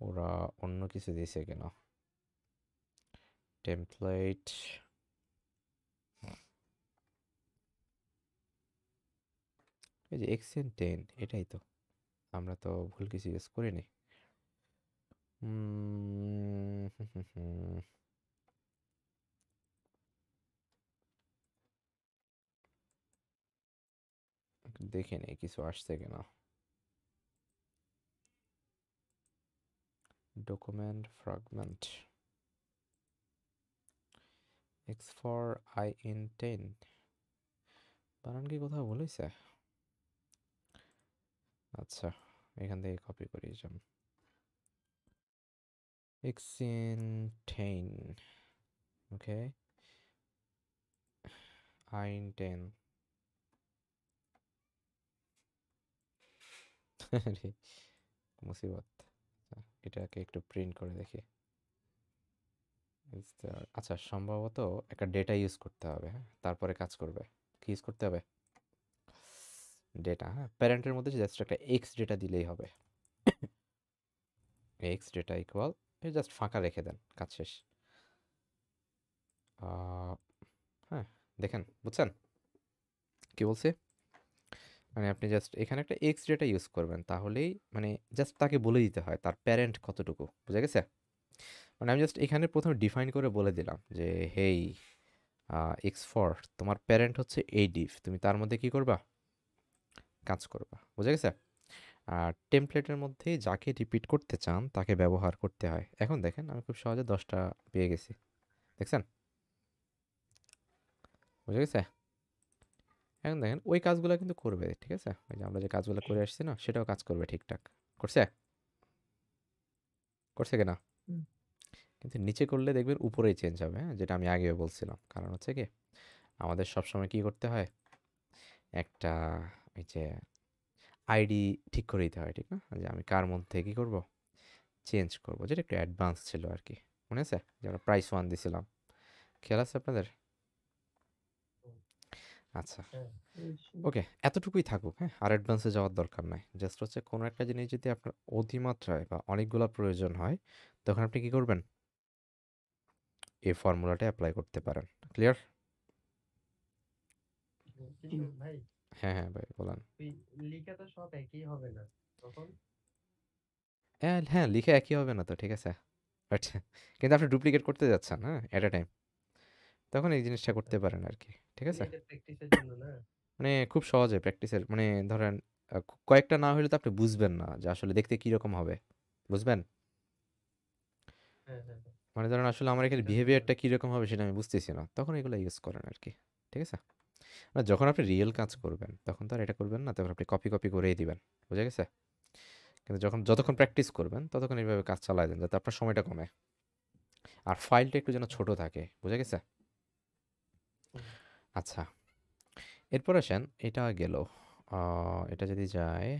ওরা অন্য কিছু দিয়েছে কিনা। টেমপ্লেট এই যে এক্সেন টেন এটাই তো। আমরা তো ভুল কিছু ইউজ করিনি দেখে নেই কিছু আসছে কিনা। Document fragment x for i in ten বানান কি কোথাও বলেছে? আচ্ছা এখান থেকে কপি করি যান। X in ten okay i in ten মুসিবত। আচ্ছা, এটাকে একটু প্রিন্ট করে দেখি। আচ্ছা সম্ভবত একটা ডেটা ইউজ করতে হবে হ্যাঁ? তারপরে কাজ করবে। কি ইউজ করতে হবে? ডেটা হ্যাঁ? প্যারেন্টের মধ্যে জাস্ট একটা এক্স ডেটা দিলেই হবে। এক্স ডেটা ইকুয়াল জাস্ট ফাঁকা রেখে দেন, কাজ শেষ। হ্যাঁ দেখেন, বুঝছেন? কি বলছে? মানে আপনি জাস্ট এখানে একটা এক্স ডেটা ইউজ করবেন, তাহলেই মানে জাস্ট তাকে বলে দিতে হয়, তার প্যারেন্ট কতটুকু, বুঝা গেছে? মানে আমি জাস্ট এখানে প্রথমে ডিফাইন করে বলে দিলাম যে হেই এক্স ফর তোমার প্যারেন্ট হচ্ছে এই ডিফ তুমি তার মধ্যে কি করবা? কাজ করবা, বুঝা গেছে? আর টেমপ্লেটের মধ্যে যাকে রিপিট করতে চান, তাকে ব্যবহার করতে হয়। এখন দেখেন, আমি খুব সহজে দশটা পেয়ে গেছি, দেখছেন? বুঝা গেছে? এখন দেখেন, ওই কাজগুলো কিন্তু করবে, ঠিক আছে? ওই যে আমরা যে কাজগুলো করে আসছি না, সেটাও কাজ করবে ঠিকঠাক, করছে? করছে কিনা। কিন্তু নিচে করলে দেখবেন উপরেই চেঞ্জ হবে হ্যাঁ? যেটা আমি আগেও বলছিলাম। কারণ হচ্ছে কি? আমাদের সবসময় কি করতে হয়? একটা এই যে আইডি ঠিক করে দিতে হয় ঠিক না? যে আমি কার মধ্যে কি করব? চেঞ্জ করব। যেটা একটু অ্যাডভান্স ছিল আর কি। মনে আছে? যে আমরা প্রাইস ওয়ান দিছিলাম। খেয়াল আছে আপনাদের? আচ্ছা। ওকে এতটুকুই থাকুক হ্যাঁ? আর অ্যাডভান্সে যাওয়ার দরকার নাই। জাস্ট হচ্ছে কোনো একটা জিনিস যদি আপনার অতিমাত্রায় বা অনেকগুলো প্রয়োজন হয় তখন আপনি কি করবেন? এই ফর্মুলাটা অ্যাপ্লাই করতে পারেন। ক্লিয়ার হ্যাঁ হ্যাঁ ভাই বলেন। লিখা তো সব একই হবে না তখন? হ্যাঁ হ্যাঁ লিখে একই হবে না তো ঠিক আছে। আচ্ছা কিন্তু আপনি ডুপ্লিকেট করতে যাচ্ছেন হ্যাঁ অ্যাট এ টাইম তখন এই জিনিসটা করতে পারেন আর কি ঠিক আছে? এটা মানে খুব সহজে প্র্যাকটিসের মানে ধরেন কয়েকটা না হলে তো আপনি বুঝবেন না যে আসলে দেখতে কীরকম হবে বুঝবেন? হ্যাঁ হ্যাঁ হ্যাঁ। মানে ধরেন আসলে আমার এখানে বিহেভিয়ারটা কীরকম হবে সেটা আমি বুঝতেছি না। তখন এগুলো ইউজ করেন আর কি ঠিক আছে? মানে যখন আপনি রিয়েল কাজ করবেন তখন তো আর এটা করবেন না তখন আপনি কপি কপি করেই দিবেন বুঝে গেছে? কিন্তু যখন যতক্ষণ প্র্যাকটিস করবেন ততক্ষণ এইভাবে কাজ চালায় দেন যাতে আপনার সময়টা কমে। আর ফাইলটা একটু যেন ছোট থাকে বুঝে গেছে? আচ্ছা এরপর আসেন এটা গেল এটা যদি যায়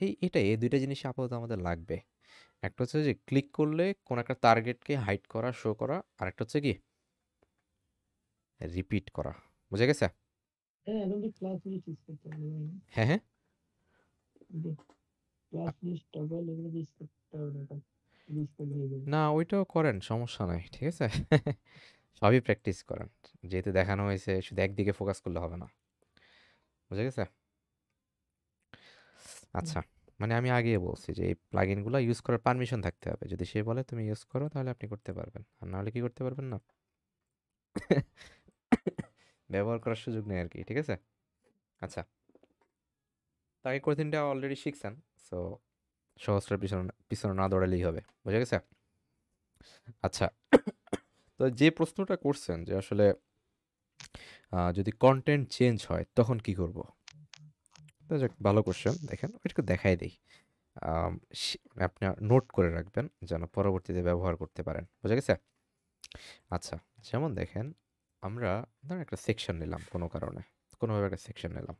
এই এটাই এই দুইটা জিনিস আপাতত আমাদের লাগবে। একটা হচ্ছে যে ক্লিক করলে কোন একটা টার্গেটকে হাইড করা শো করা আর একটা হচ্ছে কি রিপিট করা। বুঝে গেছে? হ্যাঁ হ্যাঁ হ্যাঁ। না ওইটাও করেন সমস্যা নাই ঠিক আছে? [LAUGHS] সবই প্র্যাকটিস করেন যেহেতু দেখানো হয়েছে শুধু একদিকে ফোকাস করলে হবে না। বুঝে গেছে? আচ্ছা মানে আমি আগেই বলছি যে, এই প্লাগইনগুলো ইউজ করার পারমিশন থাকতে হবে। যদি সে বলে, তুমি ইউজ করো, তাহলে আপনি করতে পারবেন। আর নাহলে কি করতে পারবেন না? ব্যবহার করার সুযোগ নেই আর কি ঠিক আছে? আচ্ছা। তাকে কোথিনটা অলরেডি শিখছেন সো সহজটার পিছনে পিছনে না দৌড়ালেই হবে, বুঝে গেছে? আচ্ছা তো যে প্রশ্নটা করছেন যে, আসলে যদি কন্টেন্ট চেঞ্জ হয়, তখন কি করব? তো যাক, ভালো কোশ্চেন দেখেন একটু দেখাই দিই। আপনার নোট করে রাখবেন যেন পরবর্তীতে ব্যবহার করতে পারেন। বুঝা গেছে? আচ্ছা যেমন দেখেন আমরা ধরেন একটা সেকশন নিলাম কোনো কারণে। কোনোভাবে একটা সেকশন নিলাম।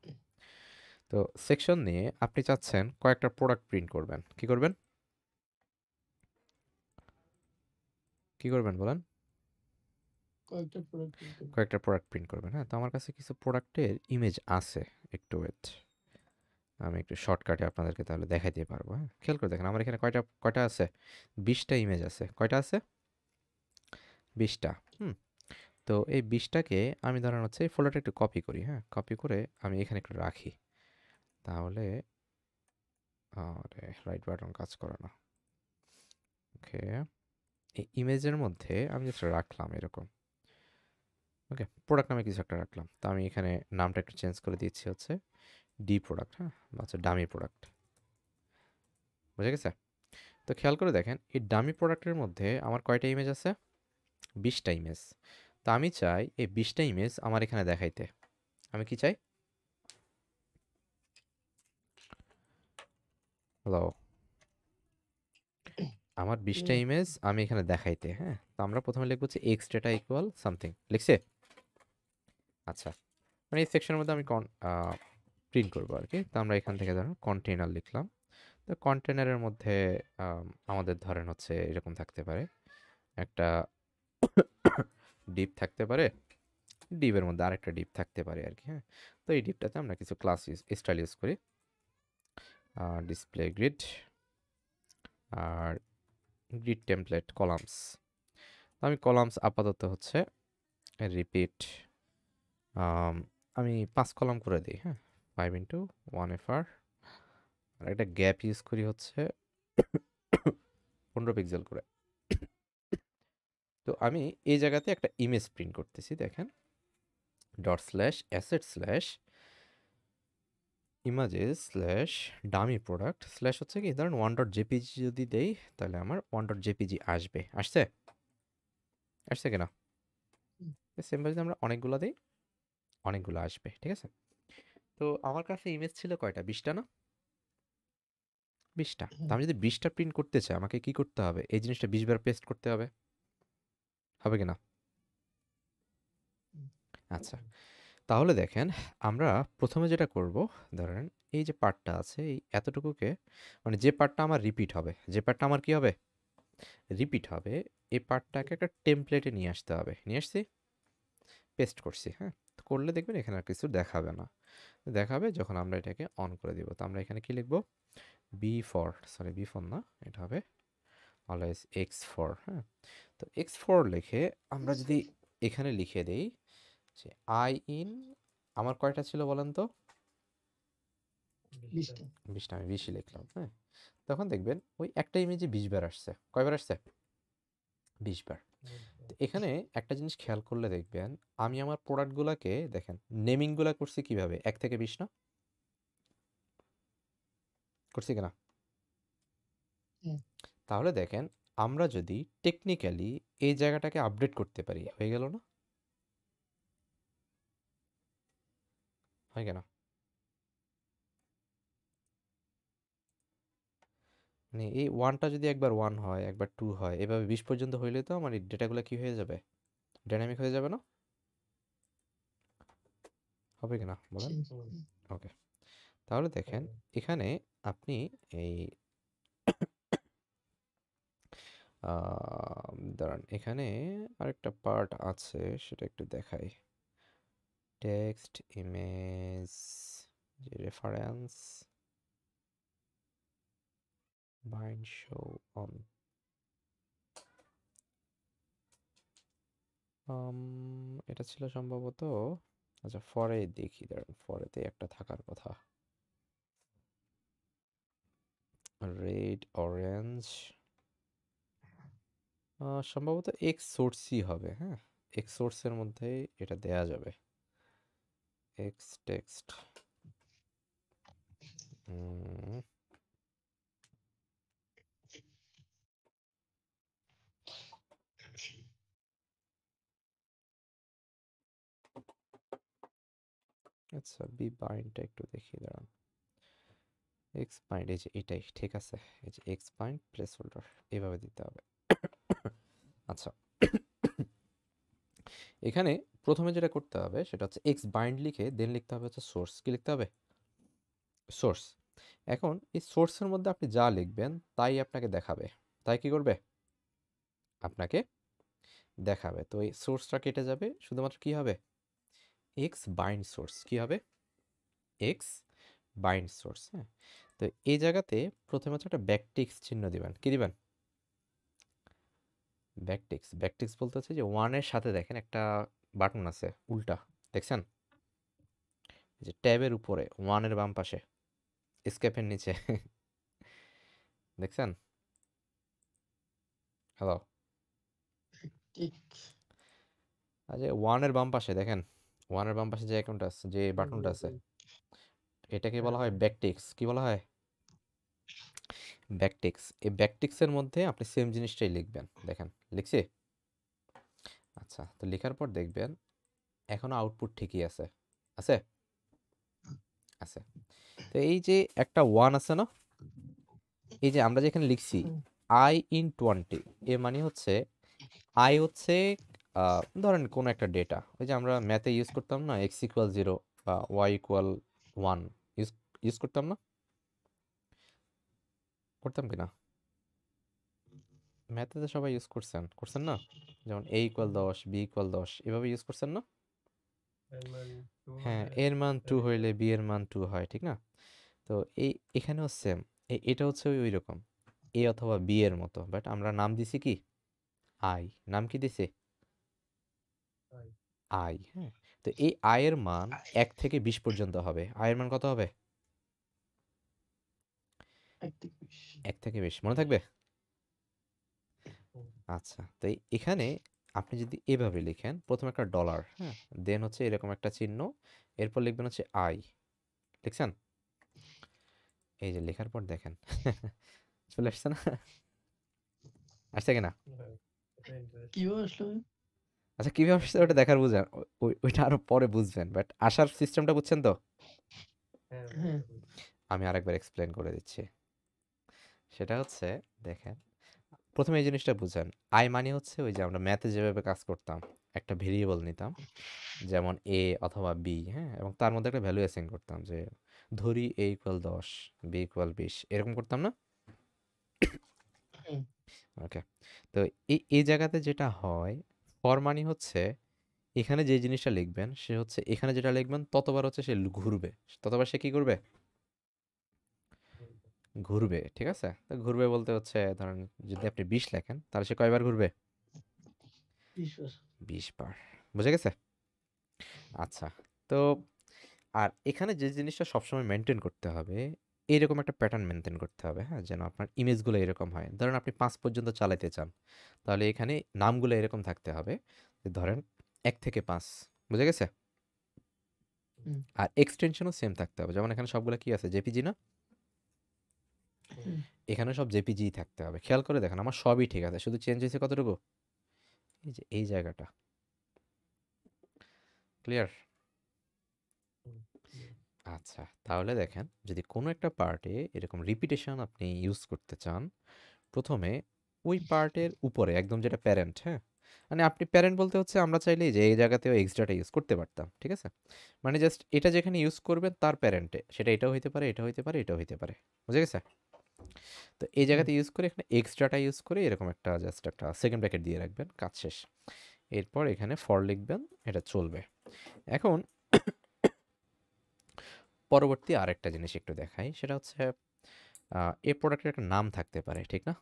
তো সেকশন নিয়ে আপনি চাচ্ছেন কয়েকটা প্রোডাক্ট প্রিন্ট করবেন। কি করবেন? কি করবেন বলেন? কয়েকটা প্রোডাক্ট কয়েকটা প্রোডাক্ট প্রিন্ট করবেন। হ্যাঁ তো আমার কাছে কিছু প্রোডাক্টের ইমেজ আছে একটু ওয়েট আমি একটু শর্টকাটে আপনাদেরকে তাহলে দেখাই দেখাইতে পারব হ্যাঁ? খেয়াল করে দেখেন, আমার এখানে কয়টা কয়টা আছে? বিশটা ইমেজ আছে। কয়টা আছে? বিশটা, হুম? তো এই বিশটাকে আমি ধরেন হচ্ছে এই ফোল্ডারটা একটু কপি করি হ্যাঁ? কপি করে আমি এখানে একটু রাখি। তাহলে, আরে রাইট বাটন কাজ করে না। ওকে, এই ইমেজের মধ্যে আমি জাস্ট রাখলাম এরকম। ওকে প্রোডাক্ট নামে কিছু একটা রাখলাম। তো আমি এখানে নামটা একটু চেঞ্জ করে দিচ্ছি হচ্ছে। ডি প্রোডাক্ট হ্যাঁ বা হচ্ছে ডামি প্রোডাক্ট। বুঝে গেছে? তো খেয়াল করে দেখেন এই ডামি প্রোডাক্টের মধ্যে আমার কয়টা ইমেজ আছে? বিশটা ইমেজ তো আমি চাই এই বিশটা ইমেজ আমার এখানে দেখাইতে। আমি কি চাই? হ্যালো আমার বিশটা ইমেজ আমি এখানে দেখাইতে হ্যাঁ? তো আমরা প্রথমে লিখব হচ্ছে এক্স ডেটা ইকুয়াল সামথিং লিখছে? আচ্ছা। মানে এই সেকশনের মধ্যে আমি কন প্রিন্ট করব আর কি তো আমরা এখান থেকে ধরুন কন্টেনার লিখলাম। তো কন্টেনারের মধ্যে আমাদের ধরেন হচ্ছে এরকম থাকতে পারে। একটা ডিপ থাকতে পারে। ডিপের মধ্যে আরেকটা ডিপ থাকতে পারে আর কি হ্যাঁ। তো এই ডিপটাতে আমরা কিছু ক্লাস স্টাইল ইউজ করি। ডিসপ্লে গ্রিড আর গ্রিড টেমপ্লেট কলামস তো আমি কলামস আপাতত হচ্ছে রিপিট আমি পাঁচ কলাম করে দিই হ্যাঁ। Five into one F R আর একটা গ্যাপ ইউজ করি হচ্ছে পনেরো পিক্সেল করে। তো আমি এই জায়গাতে একটা ইমেজ প্রিন্ট করতেছি দেখেন। Dot slash asset slash images slash dummy product slash হচ্ছে কি ধরেন ওয়ান ডট জেপিজি যদি দেই তাহলে আমার ওয়ান ডট জেপিজি আসবে। আসছে? আসছে কিনা। সিম্পল যদি আমরা অনেকগুলো দিই অনেকগুলো আসবে ঠিক আছে? তো আমার কাছে ইমেজ ছিল কয়টা? বিশটা না? বিশটা। তো আমি যদি বিশটা প্রিন্ট করতে চাই আমাকে কি করতে হবে? এই জিনিসটা বিশ বার পেস্ট করতে হবে? হবে কিনা হুম। আচ্ছা। তাহলে দেখেন আমরা প্রথমে যেটা করব ধরেন এই যে পার্টটা আছে এই এতটুকুকে মানে যে পার্টটা আমার রিপিট হবে যে পার্টটা আমার কি হবে? রিপিট হবে এই পার্টটাকে একটা টেমপ্লেটে নিয়ে আসতে হবে। নিয়ে আসছি পেস্ট করছি হ্যাঁ? করলে দেখবেন এখানে আর কিছু দেখাবে না। দেখাবে যখন আমরা এটাকে অন করে দিব। তো আমরা এখানে কি লিখব? B for sorry b for না এটা হবে অলওয়েজ এক্স ফর হ্যাঁ? তো এক্স ফর লিখে আমরা যদি এখানে লিখে দেই যে আই ইন আমার কয়টা ছিল বলেন তো? বিশটা আমি বিশই লিখলাম হ্যাঁ? তখন দেখবেন ওই একটা ইমেজে বিশ বার আসছে। কয়বার আসছে? বিশ বার। তো এখানে একটা জিনিস খেয়াল করলে দেখবেন আমি আমার প্রোডাক্টগুলোকে দেখেন নেমিংগুলো করছি কীভাবে? এক থেকে বিশ না? করছি কিনা। তাহলে দেখেন আমরা যদি টেকনিক্যালি এই জায়গাটাকে আপডেট করতে পারি হয়ে গেল না? হয় কেন মানে এই ওয়ানটা যদি একবার ওয়ান হয় একবার টু হয় এভাবে বিশ পর্যন্ত হইলে তো আমার এই ডেটাগুলো কি হয়ে যাবে? ডাইনামিক হয়ে যাবে না? হবে কিনা? বলেন। ওকে তাহলে দেখেন এখানে আপনি এই দাঁড়ান এখানে আরেকটা পার্ট আছে সেটা একটু দেখাই। Text image reference bind show on um, এটা ছিল সম্ভবত আচ্ছা ফরে দেখি দাঁড়ান ফরেতে একটা থাকার কথা। রেড অরেঞ্জ সম্ভবত এক্স সোর্সই হবে হ্যাঁ? এক্স সোর্সের মধ্যে এটা দেয়া যাবে। এক্স টেক্সট আচ্ছা বি বাইন্ডটা একটু দেখি দাঁড়ান। এক্স বাইন্ড এই যে এটাই, ঠিক আছে? এই যে এক্স বাইন্ড প্লেস হোল্ডার এভাবে দিতে হবে। আচ্ছা। এখানে প্রথমে যেটা করতে হবে, সেটা হচ্ছে এক্স বাইন্ড লিখে দেন লিখতে হবে হচ্ছে সোর্স কি লিখতে হবে? সোর্স এখন এই সোর্সের মধ্যে আপনি যা লিখবেন, তাই আপনাকে দেখাবে। তাই কি করবে? আপনাকে দেখাবে। তো এই সোর্সটা কেটে যাবে, শুধুমাত্র কি হবে? এক্স বাইন্ড সোর্স কি হবে? এক্স বাইন্ড সোর্স হ্যাঁ? তো এই জায়গাতে প্রথমে হচ্ছে একটা ব্যাকটিক্স চিহ্ন দিবেন। কি দিবেন? ব্যাকটিক্স ব্যাকটিক্স বলতে হচ্ছে যে ওয়ানের সাথে দেখেন একটা বাটন আছে উল্টা। দেখছেন? যে ট্যাবের উপরে ওয়ানের বাম পাশে স্কেপের নিচে। দেখছেন? হ্যালো ঠিক আচ্ছা ওয়ানের বাম পাশে দেখেন। ওয়ানের বাম পাশে যে অ্যাকাউন্ট আছে যে বাটনটা আছে এটাকে বলা হয়। ব্যাকটিক্স কি বলা হয়? ব্যাকটিক্স এই ব্যাকটিক্সের মধ্যে আপনি সেম জিনিসটাই লিখবেন দেখেন লিখছি? আচ্ছা তো লেখার পর দেখবেন এখনও আউটপুট ঠিকই আছে আছে? আছে। তো এই যে একটা ওয়ান আছে না? এই যে আমরা যেখানে লিখছি আই ইন টোয়েন্টি এর মানে হচ্ছে আই হচ্ছে ধরেন কোনো একটা ডেটা ওই যে আমরা ম্যাথে ইউজ করতাম না এক্স ইকুয়াল জিরো বা y equal one use use করতাম না? করতাম কি না ম্যাথে তো সবাই ইউজ করছেন করছেন না? যেমন এ ইকুয়াল দশ বি ইকুয়াল দশ এভাবে ইউজ করছেন না? হ্যাঁ এর মান টু হইলে বি এর মান টু হয় ঠিক না? তো এই এখানেও সেম এটা হচ্ছে ওই রকম এ অথবা বি এর মতো বাট আমরা নাম দিছি কি? আই নাম কি দিছি। আই হ্যাঁ তো এই আয়ের মান এক থেকে বিশ পর্যন্ত হবে। আয়ের মান কত হবে? এক থেকে বিশ। মনে থাকবে? আচ্ছা তো এখানে আপনি যদি এভাবে লিখেন প্রথমে একটা ডলার হ্যাঁ? দেন হচ্ছে এরকম একটা চিহ্ন এরপর লিখবেন হচ্ছে আই লিখছেন? এই যে লেখার পর দেখেন। চলে আসছে না? আসছে কিনা? এটা আসলো? আচ্ছা কীভাবে আসছে ওটা দেখার বুঝেন? ওই- ওইটা আরও পরে বুঝবেন বাট আসার সিস্টেমটা বুঝছেন তো? হ্যাঁ, হ্যাঁ। আমি আরেকবার এক্সপ্লেন করে দিচ্ছি। সেটা হচ্ছে দেখেন প্রথমে এই জিনিসটা বুঝেন। আই মানে হচ্ছে ওই যে আমরা ম্যাথে যেভাবে কাজ করতাম একটা ভেরিয়েবল নিতাম যেমন এ অথবা বি হ্যাঁ? এবং তার মধ্যে একটা ভ্যালু অ্যাসাইন করতাম যে ধরি এ ইকুয়াল দশ বি ইকুয়াল বিশ এরকম করতাম না? ওকে তো এই এই জায়গাতে যেটা হয় ফর মানে হচ্ছে এখানে যে জিনিসটা লিখবেন সে হচ্ছে এখানে যেটা লিখবেন ততবার হচ্ছে সে ঘুরবে। ততবার সে কি করবে? ঘুরবে ঠিক আছে? তো ঘুরবে বলতে হচ্ছে ধরেন যদি আপনি বিশ লেখেন তাহলে সে কয়বার ঘুরবে? বিশ বার। বুঝে গেছে? আচ্ছা তো আর এখানে যে জিনিসটা সবসময় মেনটেন করতে হবে এইরকম একটা প্যাটার্ন মেনটেন করতে হবে হ্যাঁ? যেন আপনার ইমেজগুলো এরকম হয়। ধরেন আপনি পাঁচ পর্যন্ত চালাতে চান তাহলে এখানে নামগুলো এরকম থাকতে হবে। যে ধরেন এক থেকে পাঁচ বুঝে গেছে? আর এক্সটেনশনও সেম থাকতে হবে। যেমন এখানে সবগুলো কি আছে? জেপিজি না? এখানে সব জেপিজি থাকতে হবে। খেয়াল করে দেখেন আমার সবই ঠিক আছে। শুধু চেঞ্জ হয়েছে কতটুকু? এই যে এই জায়গাটা। ক্লিয়ার। আচ্ছা তাহলে দেখেন যদি কোনো একটা পার্টে এরকম রিপিটেশন আপনি ইউজ করতে চান প্রথমে ওই পার্টের উপরে একদম যেটা প্যারেন্ট হ্যাঁ? মানে আপনি প্যারেন্ট বলতে হচ্ছে আমরা চাইলে যে এই জায়গাতেও এক্সট্রাটা ইউজ করতে পারতাম ঠিক আছে? মানে জাস্ট এটা যেখানে ইউজ করবেন তার প্যারেন্টে সেটা এটাও হইতে পারে এটা হইতে পারে এটাও হইতে পারে বুঝে গেছে? তো এই জায়গাতে ইউজ করে এখানে এক্সট্রাটা ইউজ করে এরকম একটা জাস্ট একটা সেকেন্ড ব্র্যাকেট দিয়ে রাখবেন কাজ শেষ। এরপর এখানে ফর লিখবেন এটা চলবে। এখন পরবর্তী আরেকটা জিনিস একটু দেখাই সেটা হচ্ছে এই প্রোডাক্টের একটা নাম থাকতে পারে ঠিক না?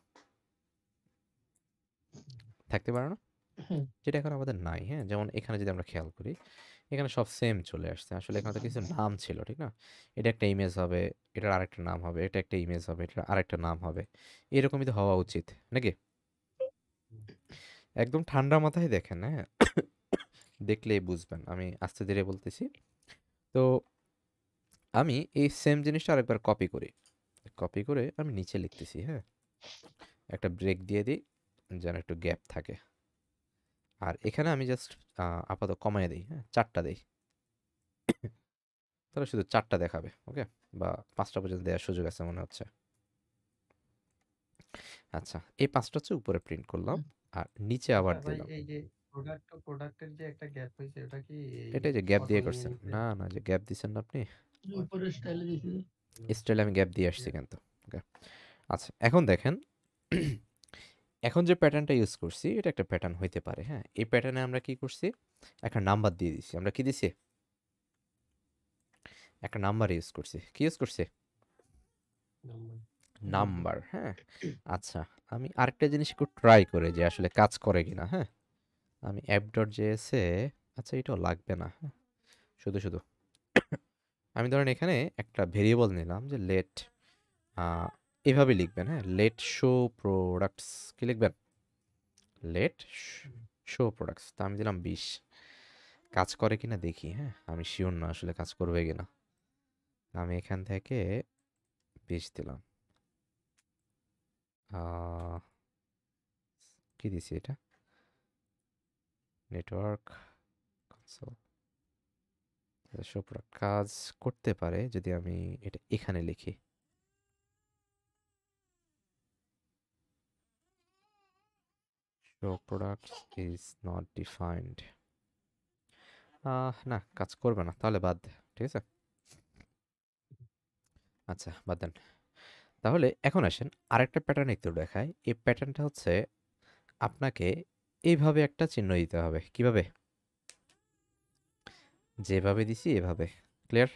থাকতে পারে না। যেটা এখন আমাদের নাই হ্যাঁ? যেমন এখানে যদি আমরা খেয়াল করি এখানে সব সেম চলে আসছে। আসলে এখানে তো কিছু নাম ছিল ঠিক না? এটা একটা ইমেজ হবে এটার আরেকটা নাম হবে এটা একটা ইমেজ হবে এটার আরেকটা নাম হবে। এরকমই তো হওয়া উচিত নাকি? একদম ঠান্ডা মাথায় দেখেন হ্যাঁ? দেখলেই বুঝবেন আমি আস্তে ধীরে বলতেছি। তো আমি এই সেম জিনিসটা আরেকবার কপি করি। কপি করে আমি নিচে লিখতেছি হ্যাঁ? একটা ব্রেক দিয়ে দিই যেন একটু গ্যাপ থাকে। আর এখানে আমি জাস্ট আপাতত কমায় দিই হ্যাঁ? চারটা দিই। তাহলে শুধু চারটা দেখাবে ওকে বা পাঁচটা পর্যন্ত দেওয়ার সুযোগ আছে মনে হচ্ছে। আচ্ছা এই পাঁচটা হচ্ছে উপরে প্রিন্ট করলাম আর নিচে আবার দিলাম। এই যে প্রোডাক্ট প্রোডাক্টের যে একটা গ্যাপ হয়েছে ওটা কি এটাই যে গ্যাপ দিয়ে করছেন? না না যে গ্যাপ দিচ্ছেন না আপনি? উপরে স্টাইলে দিছি স্টাইলে আমি গ্যাপ দিয়ে আসছি কিন্তু ওকে আচ্ছা এখন দেখেন [COUGHS] এখন যে প্যাটার্নটা ইউজ করছি এটা একটা প্যাটার্ন হইতে পারে হ্যাঁ? এই প্যাটার্নে আমরা কি করছি? একটা নাম্বার দিয়ে দিছি। আমরা কি দিছি? একটা নাম্বার ইউজ করছি। কি ইউজ করছি? নাম্বার। হ্যাঁ? [COUGHS] আচ্ছা আমি আরেকটা জিনিস একটু ট্রাই করে যে আসলে কাজ করে কিনা হ্যাঁ? আমি অ্যাপ ডট জেএসে আচ্ছা এটাও লাগবে না হ্যাঁ? শুধু শুধু। আমি ধরেন এখানে একটা ভেরিয়েবল নিলাম যে লেট এভাবে লিখবেন হ্যাঁ? লেট শো প্রোডাক্টস কি লিখবেন? লেট শো প্রোডাক্টস তা আমি দিলাম বিশ। কাজ করে কিনা দেখি হ্যাঁ? আমি শিওর না আসলে কাজ করবে কিনা। আমি এখান থেকে বিশ দিলাম। কি দিছি এটা? নেটওয়ার্ক কনসোল শো প্রোডাক্ট কাজ করতে পারে যদি আমি এটা এখানে লিখি। Show products is not defined. না, কাজ করবে না, তাহলে বাদ ঠিক আছে? আচ্ছা বাদ দেন। তাহলে এখন আসেন, আরেকটা প্যাটার্ন একটু দেখায় এই প্যাটার্নটা হচ্ছে আপনাকে এইভাবে একটা চিহ্ন দিতে হবে। কীভাবে? যেভাবে দিছি এভাবে। ক্লিয়ার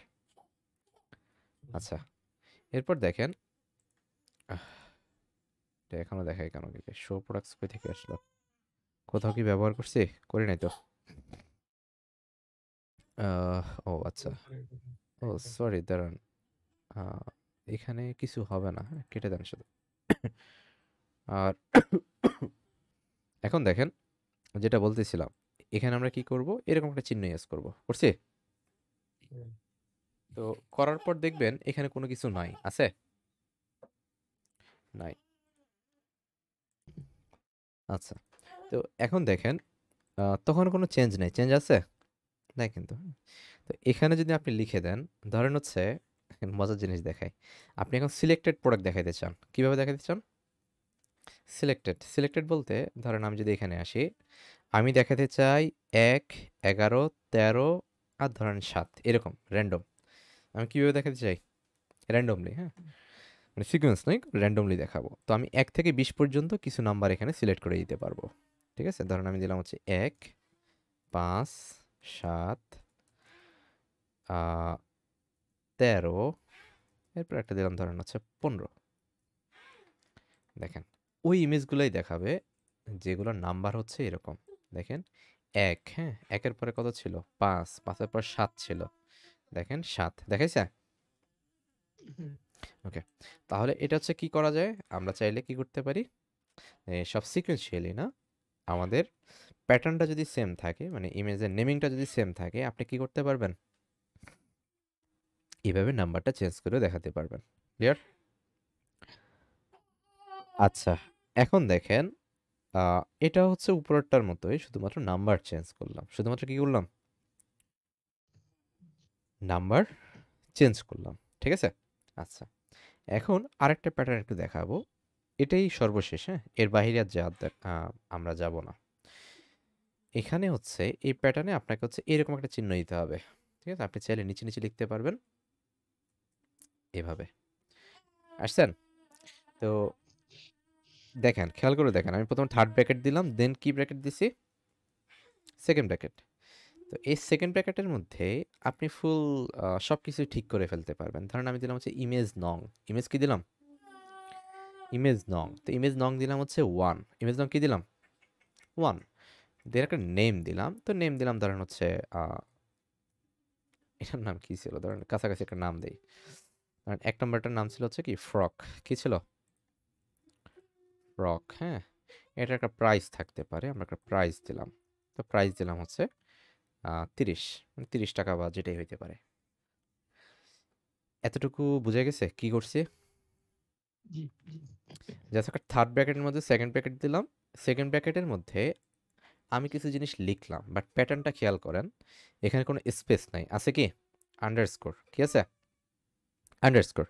আচ্ছা। এরপর দেখেন আহ, এটা এখনও দেখায় কেন কি শো প্রোডাক্টস কই থেকে আসলো? কোথাও কি ব্যবহার করছি? করি নাই তো। ও আচ্ছা। ও সরি দাঁড়ান। এখানে কিছু হবে না কেটে দেন শুধু। আর এখন দেখেন যেটা বলতেছিলাম এখানে আমরা কি করব? এরকম একটা চিহ্ন ইউজ করব। করছি? তো করার পর দেখবেন এখানে কোনো কিছু নাই। আছে? নাই। আচ্ছা। তো এখন দেখেন তখন কোনো চেঞ্জ নেই। চেঞ্জ আছে? নাই কিন্তু। তো এখানে যদি আপনি লিখে দেন ধরেন হচ্ছে মজার জিনিস দেখাই। আপনি এখন সিলেক্টেড প্রোডাক্ট দেখাইতে চান। কীভাবে দেখাইতে চান? সিলেক্টেড সিলেক্টেড বলতে ধরেন আমি যদি এখানে আসি আমি দেখাতে চাই এক এগারো তেরো আর ধরেন সাত এরকম র্যান্ডম আমি কীভাবে দেখাতে চাই? র্যান্ডমলি হ্যাঁ? মানে সিকোয়েন্স নয় র্যান্ডমলি দেখাবো। তো আমি এক থেকে বিশ পর্যন্ত কিছু নাম্বার এখানে সিলেক্ট করে দিতে পারব। ঠিক আছে? ধরেন আমি দিলাম হচ্ছে এক পাঁচ সাত তেরো এরপর একটা দিলাম ধরেন হচ্ছে পনেরো। দেখেন ওই ইমেজগুলোই দেখাবে যেগুলোর নাম্বার হচ্ছে এরকম। দেখেন এক হ্যাঁ একের পরে কত ছিল? পাঁচ পাঁচের পর সাত ছিল। দেখেন সাত দেখাইছে? ওকে তাহলে এটা হচ্ছে কি করা যায়? আমরা চাইলে কি করতে পারি? সব সিকুয়েন্সিয়ালি না? আমাদের প্যাটার্নটা যদি সেম থাকে মানে ইমেজের নেমিংটা যদি সেম থাকে আপনি কি করতে পারবেন? এভাবে নাম্বারটা চেঞ্জ করে দেখাতে পারবেন। ক্লিয়ার আচ্ছা এখন দেখেন এটা হচ্ছে উপরেরটার মতোই শুধুমাত্র নাম্বার চেঞ্জ করলাম। শুধুমাত্র কি করলাম? নাম্বার চেঞ্জ করলাম, ঠিক আছে? আচ্ছা এখন আরেকটা প্যাটার্ন একটু দেখাবো। এটাই সর্বশেষ হ্যাঁ? এর বাইরে আর যা আমরা যাব না। এখানে হচ্ছে, এই প্যাটার্নে আপনাকে হচ্ছে এরকম একটা চিহ্ন দিতে হবে, ঠিক আছে? আপনি চাইলে নিচে নিচে লিখতে পারবেন। এভাবে। আসছেন? তো দেখেন, খেয়াল করে দেখেন, আমি প্রথম থার্ড ব্র্যাকেট দিলাম দেন কি ব্র্যাকেট দিছি? সেকেন্ড ব্র্যাকেট তো এই সেকেন্ড ব্র্যাকেটের মধ্যে আপনি ফুল সব কিছু ঠিক করে ফেলতে পারবেন। ধরেন আমি দিলাম হচ্ছে ইমেজ নং। ইমেজ কি দিলাম? ইমেজ নং। তো ইমেজ নং দিলাম হচ্ছে ওয়ান ইমেজ নং কি দিলাম? ওয়ান দেন একটা নেম দিলাম। তো নেম দিলাম ধরেন হচ্ছে এটার নাম কি ছিল? ধরেন কাছাকাছি একটা নাম দেই। ধরেন এক নম্বরটার নাম ছিল হচ্ছে কি? ফ্রক কি ছিল? ফ্রক হ্যাঁ? এটা একটা প্রাইস থাকতে পারে আমরা একটা প্রাইস দিলাম। তো প্রাইস দিলাম হচ্ছে তিরিশ। মানে তিরিশ টাকা বা যেটাই হইতে পারে। এতটুকু বোঝা গেছে? কি করছি? জি জি। জাস্ট একটা থার্ড ব্র্যাকেটের মধ্যে সেকেন্ড ব্র্যাকেট দিলাম। সেকেন্ড ব্র্যাকেটের মধ্যে আমি কিছু জিনিস লিখলাম বাট প্যাটার্নটা খেয়াল করেন এখানে কোনো স্পেস নাই। আছে কি? আন্ডারস্কোর ঠিক আছে? Underscore.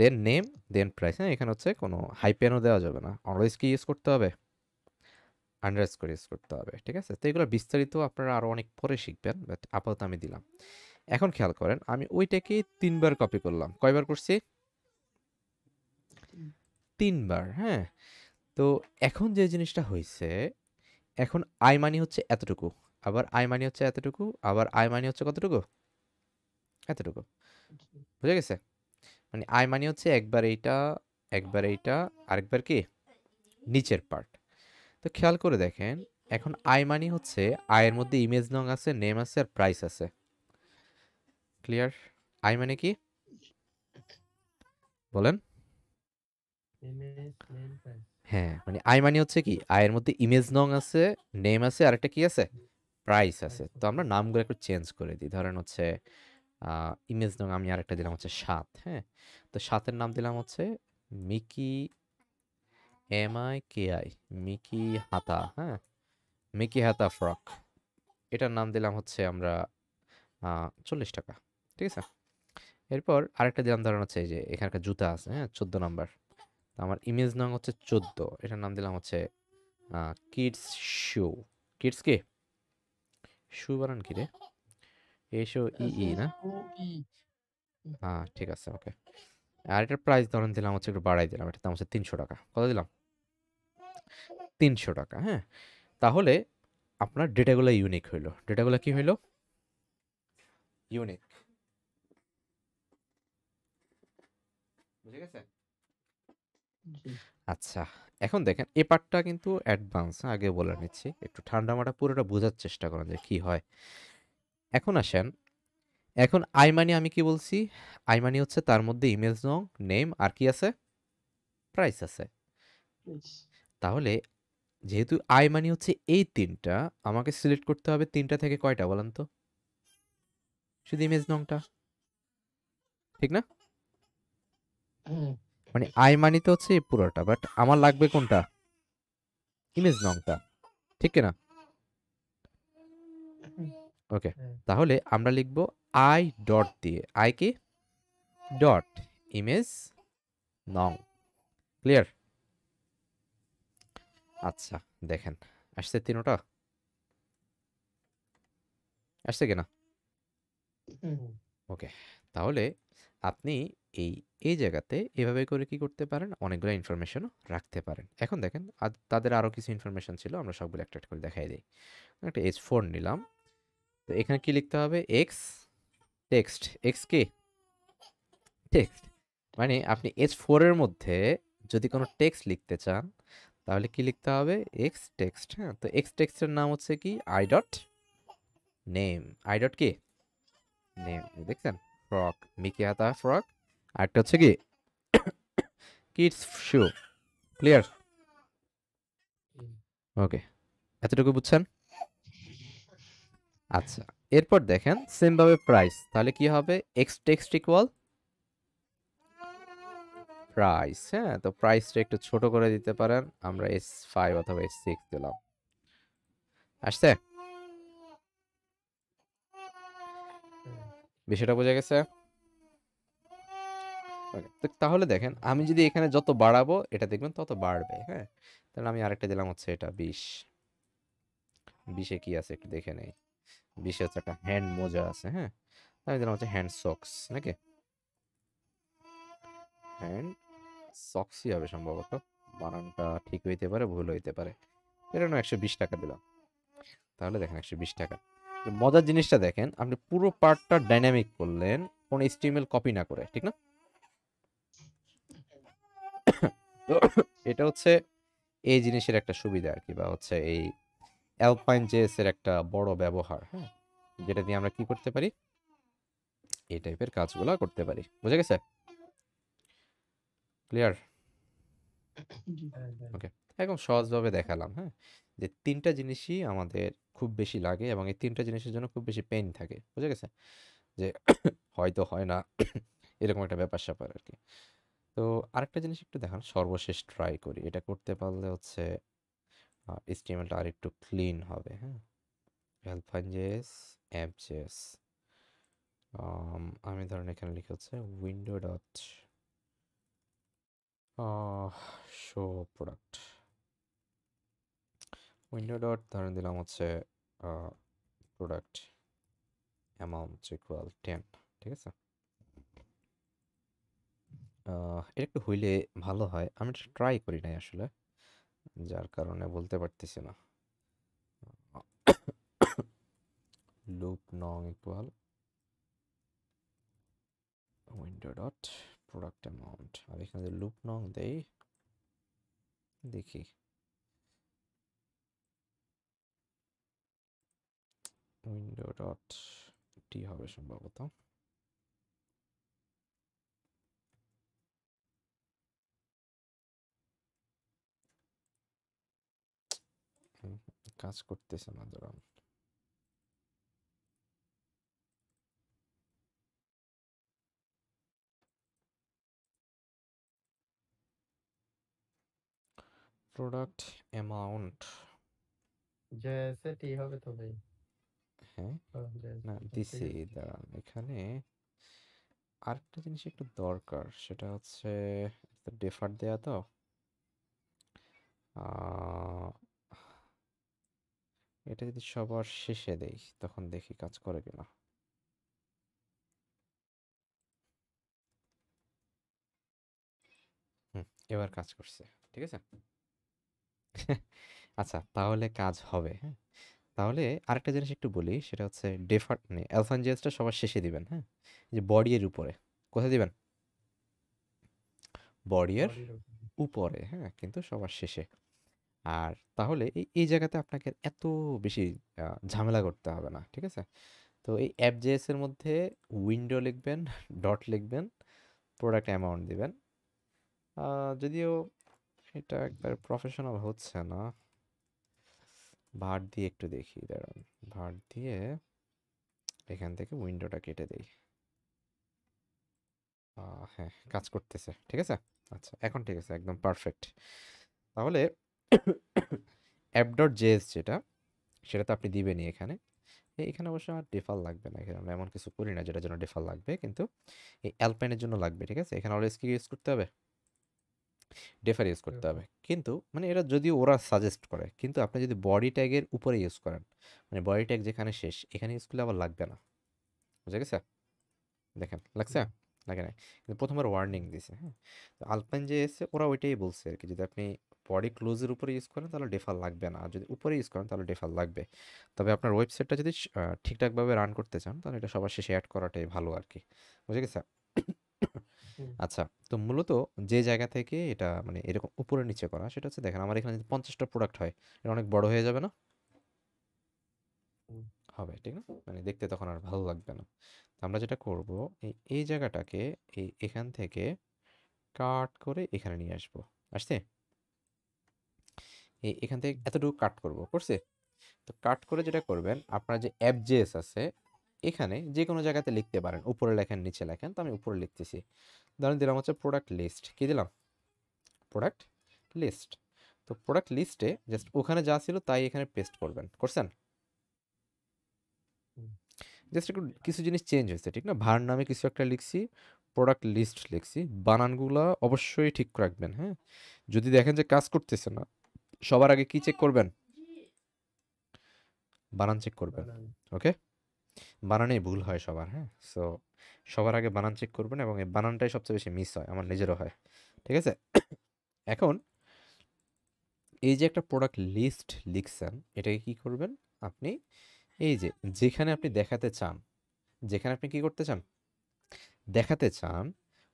Then name then price হ্যাঁ এখানে হচ্ছে কোনো হাইপেনও দেওয়া যাবে না। অলওয়েজ কি ইউজ করতে হবে? আন্ডারস্কোর ইউজ করতে হবে ঠিক আছে? তো এগুলো বিস্তারিত আপনারা আরও অনেক পরে শিখবেন বাট আপাতত আমি দিলাম। এখন খেয়াল করেন আমি ওইটাকেই তিনবার কপি করলাম। কয়বার করছি? তিনবার হ্যাঁ? তো এখন যে জিনিসটা হয়েছে এখন আই মানি হচ্ছে এতটুকু আবার আই মানি হচ্ছে এতটুকু আবার আই মানি হচ্ছে কতটুকু? এতটুকু। বুঝে গেছে? মানে আই মানি হচ্ছে একবার এইটা একবার এইটা আরেকবার কি? নিচের পার্ট তো খেয়াল করে দেখেন এখন আই মানি হচ্ছে আয়ের মধ্যে ইমেজ নং আছে নেম আছে আর প্রাইস আছে। ক্লিয়ার আই মানে কি? বলেন। হ্যাঁ মানে আই মানে হচ্ছে কি? আয়ের মধ্যে ইমেজ নং আছে নেম আছে আর একটা কি আছে? প্রাইস আছে। তো আমরা নামগুলো একটু চেঞ্জ করে দিই। ধরেন হচ্ছে ইমেজ নং আমি আরেকটা দিলাম হচ্ছে সাত হ্যাঁ? তো সাতের নাম দিলাম হচ্ছে mickey M I K I mickey হাতা হ্যাঁ? মিকি হাতা ফ্রক এটার নাম দিলাম হচ্ছে আমরা চল্লিশ টাকা, ঠিক আছে? এরপর আরেকটা দিলাম ধরেন হচ্ছে এই যে এখানকার জুতা আছে হ্যাঁ? চোদ্দ নাম্বার, তো আমার ইমেজ নাম হচ্ছে চোদ্দ, এটার নাম দিলাম হচ্ছে কিডস শু কিডস কি? শু বানান কি রে? এসো ই ই না? হ্যাঁ ঠিক আছে ওকে। আর এটার প্রাইস ধরেন দিলাম হচ্ছে একটু বাড়াই দিলাম এটা দাম হচ্ছে তিনশো টাকা। কত দিলাম? তিনশো টাকা হ্যাঁ? তাহলে আপনার ডেটাগুলো ইউনিক হইল। ডেটাগুলো কি হইল? ইউনিক বুঝে গেছে? আচ্ছা এখন দেখেন এ পার্টটা কিন্তু অ্যাডভান্স আগে বলে নিচ্ছি। একটু ঠান্ডা মাটা পুরোটা বোঝার চেষ্টা করেন যে কি হয়। এখন আসেন। এখন আই মানি আমি কি বলছি? আই মানি হচ্ছে তার মধ্যে ইমেজ নং নেম আর কি আছে? প্রাইস আছে। তাহলে যেহেতু আই মানি হচ্ছে এই তিনটা আমাকে সিলেক্ট করতে হবে তিনটা থেকে কয়টা বলেন তো? শুধু ইমেজ নংটা। ঠিক না? মানে আই মানি তো হচ্ছে পুরোটা বাট আমার লাগবে কোনটা? ইমেজ নংটা। ঠিক কিনা? ওকে হ্যাঁ। তাহলে আমরা লিখব আই ডট দিয়ে আই কি? ডট ইমেজ নং ক্লিয়ার আচ্ছা দেখেন আসছে তিনোটা? আসছে কিনা ওকে তাহলে আপনি এই এই জায়গাতে এভাবে করে কি করতে পারেন? অনেকগুলো ইনফরমেশনও রাখতে পারেন। এখন দেখেন আর তাদের আরও কিছু ইনফরমেশন ছিল আমরা সবগুলো একটা একটা করে দেখাই দিই। একটা এইচ ফোর নিলাম। তো এখানে কি লিখতে হবে? এক্স টেক্সট এক্স কি? টেক্সট মানে আপনি এইচ ফোরের মধ্যে যদি কোনো টেক্সট লিখতে চান তাহলে কি লিখতে হবে? এক্স টেক্সট হ্যাঁ? তো এক্স টেক্সটের নাম হচ্ছে কি? I dot name i dot কি? নেম দেখছেন? ফ্রক মিকি হাতা ফ্রক আরেকটা হচ্ছে কি? কিডস শু ক্লিয়ার ওকে এতটুকু বুঝছেন? আচ্ছা এরপর দেখেন সেম ভাবে প্রাইস তাহলে কি হবে? এক্স টেক্সট ইকুয়াল প্রাইস হ্যাঁ? তো প্রাইসটা একটু ছোট করে দিতে পারেন, আমরা এস ফাইভ অথবা এস সিক্স দিলাম। আসছে? বিষয়টা বোঝা গেছে? তাহলে দেখেন, আমি যদি এখানে যত বাড়াবো, এটা দেখবেন তত বাড়বে হ্যাঁ? তাহলে আমি আরেকটা দিলাম হচ্ছে এটা, বিশ। বিশে কি আছে একটু দেখে নেই। বিশে হচ্ছে একটা হ্যান্ড মোজা আছে হ্যাঁ? আমি দিলাম হচ্ছে হ্যান্ড সক্স নাকি? হ্যান্ড সক্সই হবে সম্ভবত। বানানটা ঠিক হইতে পারে, ভুল হইতে পারে। এটা একশো বিশ টাকা দিলাম। তাহলে দেখেন একশো বিশ টাকা। মজার জিনিসটা দেখেন, আপনি পুরো পার্টটা ডাইনামিক করলেন, কোনো স্টিমেল কপি না করে, ঠিক না? [COUGHS] তো [COUGHS] এটা হচ্ছে এই জিনিসের একটা সুবিধা আর কি, বা হচ্ছে এই অ্যালপাইন জেএস এর একটা বড় ব্যবহার হ্যাঁ? যেটা দিয়ে আমরা কি করতে পারি? এই টাইপের কাজগুলো করতে পারি। বুঝে গেছে? ক্লিয়ার জি। হ্যাঁ। ওকে একদম সহজভাবে দেখালাম হ্যাঁ? যে তিনটা জিনিসই আমাদের খুব বেশি লাগে এবং এই তিনটা জিনিসের জন্য খুব বেশি পেইন থাকে। বুঝে গেছে? যে [COUGHS] হয়তো হয় না। [COUGHS] এরকম একটা ব্যাপার স্যাপার আর কি। তো আরেকটা জিনিস একটু দেখান। সর্বশেষ ট্রাই করি। এটা করতে পারলে হচ্ছে স্টিমেলটা আর একটু ক্লিন হবে হ্যাঁ? Alpine JS app JS um, ধরেন এখানে লিখে হচ্ছে window dot show product window dot ধরেন দিলাম হচ্ছে প্রোডাক্ট অ্যামাউন্ট ইকুয়াল টেন ঠিক আছে? এটা একটু হইলে ভালো হয়। আমি ট্রাই করি নাই আসলে। যার কারণে বলতে পারতেছি না। লুপ নং equal window dot product amount আর এখানে লুপ নং দেই, দেখি। উইন্ডো ডট টি হবে সম্ভবত হুম, কাজ করতেছে না দাঁড়ান প্রোডাক্ট অ্যামাউন্ট জেএসএ টি হবে তো ভাই। হ্যাঁ। না দিছি দাঁড়ান এখানে আরেকটা জিনিস একটু দরকার সেটা হচ্ছে ডেফার দেয়া তো। এটা যদি সবার শেষে দেই তখন দেখি কাজ করে কিনা। হুম এবার কাজ করছে ঠিক আছে? আচ্ছা তাহলে কাজ হবে হ্যাঁ? তাহলে আরেকটা জিনিস একটু বলি সেটা হচ্ছে ডেফার মানে অ্যালফানজেসটা সবার শেষে দিবেন হ্যাঁ? যে বডি এর উপরে কোথায় দিবেন? বডি এর Body র উপরে। উপরে হ্যাঁ কিন্তু সবার শেষে। আর তাহলে এই এই জায়গাতে আপনাকে এত বেশি ঝামেলা করতে হবে না, ঠিক আছে? তো এই অ্যাপ এর মধ্যে উইন্ডো লিখবেন ডট লিখবেন প্রোডাক্ট অ্যামাউন্ট দিবেন। যদিও এটা একবার প্রফেশনাল হচ্ছে না। ভার দিয়ে একটু দেখি, দাঁড়ান। ভার দিয়ে এখান থেকে উইন্ডোটা কেটে দেই। হ্যাঁ কাজ করতেছে, ঠিক আছে? আচ্ছা এখন ঠিক আছে, একদম পারফেক্ট তাহলে অ্যাপ ডট জেএস যেটা সেটা তো আপনি দিবেনই এখানে। এখানে অবশ্য আমার ডিফাল লাগবে না এখানে আমরা এমন কিছু করি না যেটার জন্য ডিফাল লাগবে কিন্তু এই অ্যালপাইনের জন্য লাগবে ঠিক আছে? এখানে অলওয়েজ কি ইউজ করতে হবে? ডেফার ইউজ করতে হবে। কিন্তু মানে এটা যদিও ওরা সাজেস্ট করে কিন্তু আপনি যদি বডি ট্যাগের উপরে ইউজ করেন মানে বডি ট্যাগ যেখানে শেষ এখানে ইউজ করলে আবার লাগবে না। বুঝা গেছে? দেখেন লাগছে? লাগে না কিন্তু প্রথমবার ওয়ার্নিং দিছে হ্যাঁ? তো আলপাইন যে এসে ওরা ওইটাই বলছে আর কি যদি আপনি বডি ক্লোজের উপরে ইউজ করেন তাহলে ডেফাল লাগবে না। আর যদি উপরে ইউজ করেন তাহলে ডেফাল লাগবে। তবে আপনার ওয়েবসাইটটা যদি ঠিকঠাকভাবে রান করতে চান তাহলে এটা সবার শেষে অ্যাড করাটাই ভালো আর কি। বুঝে গেছে। আচ্ছা তো মূলত যে জায়গা থেকে এটা মানে এরকম উপরে নিচে করা সেটা হচ্ছে দেখেন আমার এখানে যদি পঞ্চাশটা প্রোডাক্ট হয় এটা অনেক বড় হয়ে যাবে না? হবে ঠিক না? মানে দেখতে তখন আর ভালো লাগবে না। তো আমরা যেটা করব এই এই জায়গাটাকে এই এখান থেকে কাট করে এখানে নিয়ে আসব। আসছে? এই এখান থেকে এতটুকু কাট করব করছে? তো কাট করে যেটা করবেন আপনার যে অ্যাপ জেএস আছে এখানে যে কোনো জায়গাতে লিখতে পারেন উপরে লেখেন নিচে লেখেন তো আমি উপরে লিখতেছি। ধরেন দিলাম হচ্ছে প্রোডাক্ট লিস্ট কি দিলাম? প্রোডাক্ট লিস্ট তো প্রোডাক্ট লিস্টে জাস্ট ওখানে যা ছিল তাই এখানে পেস্ট করবেন করছেন? জাস্ট একটু কিছু জিনিস চেঞ্জ হয়েছে ঠিক না? ভার নামে কিছু একটা লিখছি প্রোডাক্ট লিস্ট লিখছি বানানগুলো অবশ্যই ঠিক রাখবেন হ্যাঁ? যদি দেখেন যে কাজ করতেছে না সবার আগে কি চেক করবেন? বানান চেক করবেন। ওকে বানানেই ভুল হয় সবার হ্যাঁ? সো সবার আগে বানান চেক করবেন এবং এই বানানটাই সবচেয়ে বেশি মিস হয় আমার নিজেরও হয়। ঠিক আছে? এখন এই যে একটা প্রোডাক্ট লিস্ট লিখছেন এটাকে কি করবেন? আপনি এই যে যেখানে আপনি দেখাতে চান যেখানে আপনি কি করতে চান? দেখাতে চান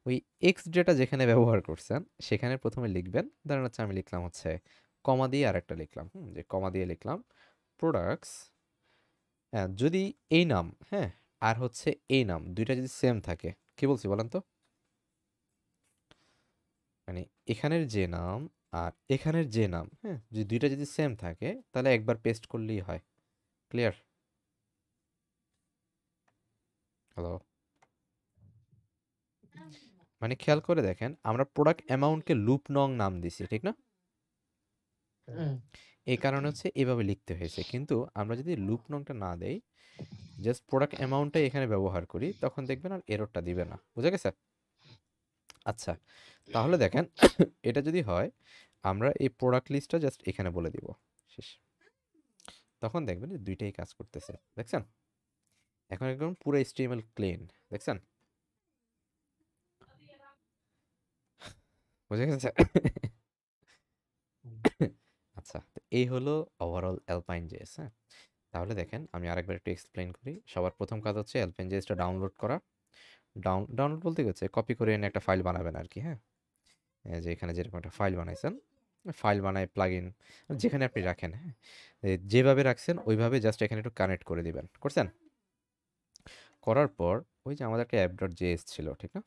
ওই এক্স ডেটা যেখানে ব্যবহার করছেন সেখানে প্রথমে লিখবেন। ধরেন হচ্ছে আমি লিখলাম হচ্ছে কমা দিয়ে আরেকটা লিখলাম, হুম, যে কমা দিয়ে লিখলাম প্রোডাক্টস হ্যাঁ যদি এই নাম হ্যাঁ আর হচ্ছে এই নাম, দুইটা যদি সেম থাকে, কি বলছি বলেন তো? মানে এখানের যে নাম আর এখানের যে নাম হ্যাঁ যদি দুইটা যদি সেম থাকে, তাহলে একবার পেস্ট করলেই হয় ক্লিয়ার হ্যালো মানে খেয়াল করে দেখেন, আমরা প্রোডাক্ট অ্যামাউন্টকে লুপ নং নাম দিছি, ঠিক না। এই কারণে হচ্ছে এভাবে লিখতে হয়েছে। কিন্তু আমরা যদি লুপ নংটা না দেই জাস্ট প্রোডাক্ট অ্যামাউন্টটাই এখানে ব্যবহার করি, তখন দেখবেন আর এররটা দিবে না। বুঝে গেছে? আচ্ছা তাহলে দেখেন, এটা যদি হয়, আমরা এই প্রোডাক্ট লিস্টটা জাস্ট এখানে বলে দিব। শেষ। তখন দেখবেন যে দুইটাই কাজ করতেছে। দেখছেন? এখন একদম পুরো স্টিমেল ক্লিন দেখছেন? বুঝে গেছে? এই হলো ওভারঅল অ্যালপাইন জেএস হ্যাঁ? তাহলে দেখেন আমি আরেকবার একটু এক্সপ্লেন করি। সবার প্রথম কাজ হচ্ছে অ্যালপাইন জেএসটা ডাউনলোড করা। ডাউন ডাউনলোড বলতে গেছে কপি করে এনে একটা ফাইল বানাবেন আর কি হ্যাঁ যে এখানে যেরকম একটা ফাইল বানাইছেন ফাইল বানায় প্লাগ ইন যেখানে আপনি রাখেন হ্যাঁ? যেভাবে রাখছেন ওইভাবে জাস্ট এখানে একটু কানেক্ট করে দিবেন, করছেন? করার পর ওই যে আমাদের একটা অ্যাপ ডট জেএস ছিল, ঠিক না?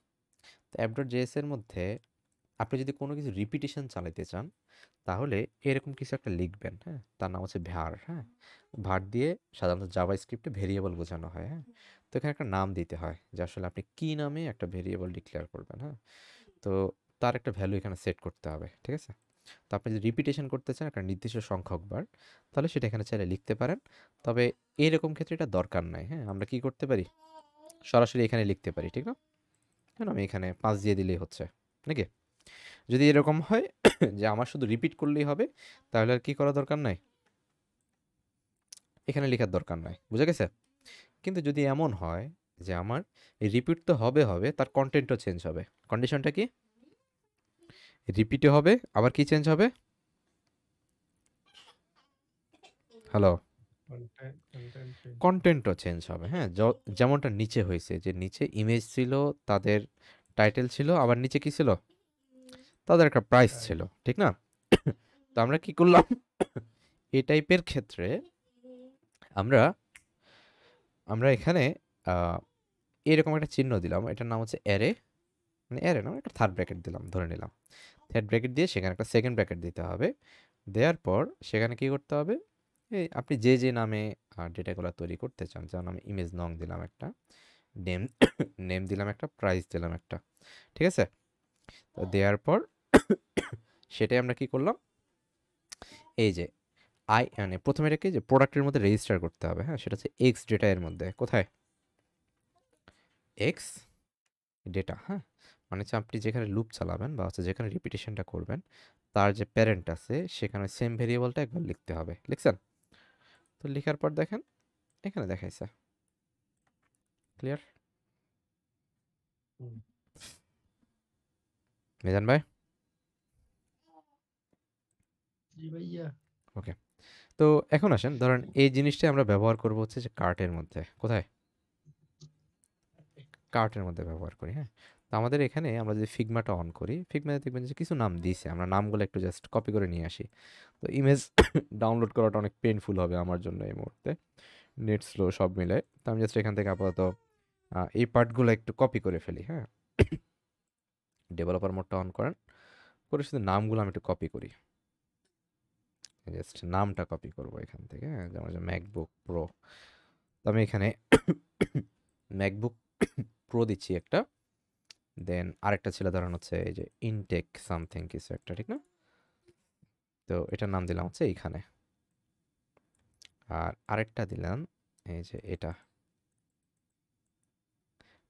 তো অ্যাপ ডট জেএস এর মধ্যে আপনি যদি কোনো কিছু রিপিটিশন চালাতে চান তাহলে এরকম কিছু একটা লিখবেন হ্যাঁ? তার নাম হচ্ছে ভ্যার হ্যাঁ? ভার দিয়ে সাধারণত জাভা স্ক্রিপ্টে ভেরিয়েবল বোঝানো হয় হ্যাঁ? তো এখানে একটা নাম দিতে হয়, যে আসলে আপনি কী নামে একটা ভেরিয়েবল ডিক্লেয়ার করবেন হ্যাঁ? তো তার একটা ভ্যালু এখানে সেট করতে হবে, ঠিক আছে? তো আপনি যদি রিপিটেশন করতে চান একটা নির্দিষ্ট সংখ্যক বার তাহলে সেটা এখানে চাইলে লিখতে পারেন। তবে এইরকম ক্ষেত্রে এটা দরকার নাই হ্যাঁ? আমরা কি করতে পারি? সরাসরি এখানে লিখতে পারি, ঠিক না? আমি এখানে পাঁচ দিয়ে দিলেই হচ্ছে, নাকি? যদি এরকম হয় [COUGHS] যে আমার শুধু রিপিট করলেই হবে তাহলে আর কি করা দরকার নাই? এখানে লেখার দরকার নাই বুঝে গেছে? কিন্তু যদি এমন হয় যে আমার রিপিট তো হবে হবে তার কন্টেন্টও চেঞ্জ হবে। কন্ডিশনটা কি? রিপিটে হবে আবার কি চেঞ্জ হবে? হ্যালো কন্টেন্ট কন্টেন্ট কন্টেন্টও চেঞ্জ হবে হ্যাঁ? যেমনটা নিচে হয়েছে যে নিচে ইমেজ ছিল তাদের টাইটেল ছিল আবার নিচে কি ছিল? তাদের একটা প্রাইস ছিল ঠিক না? তো আমরা কি করলাম? এই টাইপের ক্ষেত্রে আমরা আমরা এখানে এরকম একটা চিহ্ন দিলাম এটার নাম হচ্ছে অ্যারে মানে অ্যারে না একটা থার্ড ব্র্যাকেট দিলাম ধরে নিলাম। থার্ড ব্র্যাকেট দিয়ে সেখানে একটা সেকেন্ড ব্র্যাকেট দিতে হবে। দেওয়ার পর সেখানে কি করতে হবে? এই আপনি যে যে নামে ডেটাগুলো তৈরি করতে চান যেমন আমি ইমেজ নং দিলাম একটা নেম নেম [COUGHS] দিলাম একটা প্রাইস দিলাম একটা ঠিক আছে? তো দেওয়ার পর সেটাই আমরা কি করলাম? এই যে আই মানে প্রথমে এটাকে যে প্রোডাক্টের মধ্যে রেজিস্টার করতে হবে হ্যাঁ? সেটা হচ্ছে এক্স ডেটা এর মধ্যে কোথায়? এক্স ডেটা হ্যাঁ? মানে হচ্ছে আপনি যেখানে লুপ চালাবেন বা হচ্ছে যেখানে রিপিটেশনটা করবেন তার যে প্যারেন্ট আছে সেখানে সেম ভেরিয়েবলটা একবার লিখতে হবে লিখছেন? তো লেখার পর দেখেন এখানে দেখাইছে। ক্লিয়ার। মিজান ভাই? ভাইয়া। তো এখন আসেন, ধরেন এই জিনিসটা আমরা ব্যবহার করব হচ্ছে যে কার্টের মধ্যে, কোথায়? কার্টের মধ্যে ব্যবহার করি হ্যাঁ? তো আমাদের এখানে আমরা যদি ফিগমাটা অন করি ফিগমাতে দেখবেন যে কিছু নাম দিয়েছে, আমরা নামগুলো একটু জাস্ট কপি করে নিয়ে আসি। তো ইমেজ ডাউনলোড [COUGHS] করাটা অনেক পেনফুল হবে আমার জন্য এই মুহূর্তে। নেট স্লো সব মিলে তো আমি জাস্ট এখান থেকে আপাতত এই পার্টগুলো একটু কপি করে ফেলি হ্যাঁ? ডেভেলপার মোডটা অন করেন। করে শুধু নামগুলো আমি একটু কপি করি। জাস্ট নামটা কপি করব এখান থেকে হ্যাঁ? যেমন ম্যাকবুক প্রো তো আমি এখানে ম্যাকবুক প্রো দিচ্ছি একটা। দেন আরেকটা ছিল ধরেন হচ্ছে এই যে ইনটেক সামথিং কিছু একটা, ঠিক না? তো এটার নাম দিলাম হচ্ছে এইখানে। আর আরেকটা দিলাম এই যে এটা।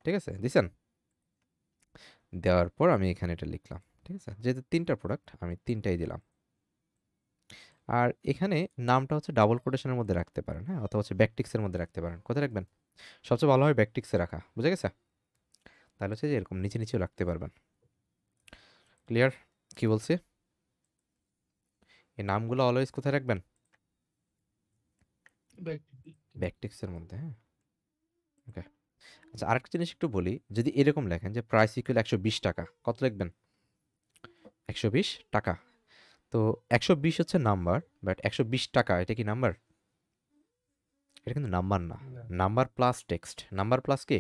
ঠিক আছে? দিছেন? দেওয়ার পর আমি এখানে এটা লিখলাম, ঠিক আছে? যেহেতু তিনটা প্রোডাক্ট আমি তিনটাই দিলাম। আর এখানে নামটা হচ্ছে ডাবল কোটেশনের মধ্যে রাখতে পারেন হ্যাঁ? অথবা হচ্ছে ব্যাকটিক্সের মধ্যে রাখতে পারেন। কোথায় রাখবেন? সবচেয়ে ভালো হয় ব্যাকটিক্সে রাখা, বুঝে গেছে? তাহলে হচ্ছে যে এরকম নিচে নিচেও রাখতে পারবেন। ক্লিয়ার কি বলছি? এই নামগুলো অলওয়েজ কোথায় রাখবেন? ব্যাকটিক্সের মধ্যে হ্যাঁ? ওকে আচ্ছা আরেকটা জিনিস একটু বলি, যদি এরকম লেখেন যে প্রাইস ইকুয়াল একশো বিশ টাকা, কত লিখবেন? একশো বিশ টাকা। তো একশো বিশ হচ্ছে নাম্বার বাট একশো বিশ টাকা এটা কি নাম্বার? এটা কিন্তু নাম্বার না। Number plus text number plus কি?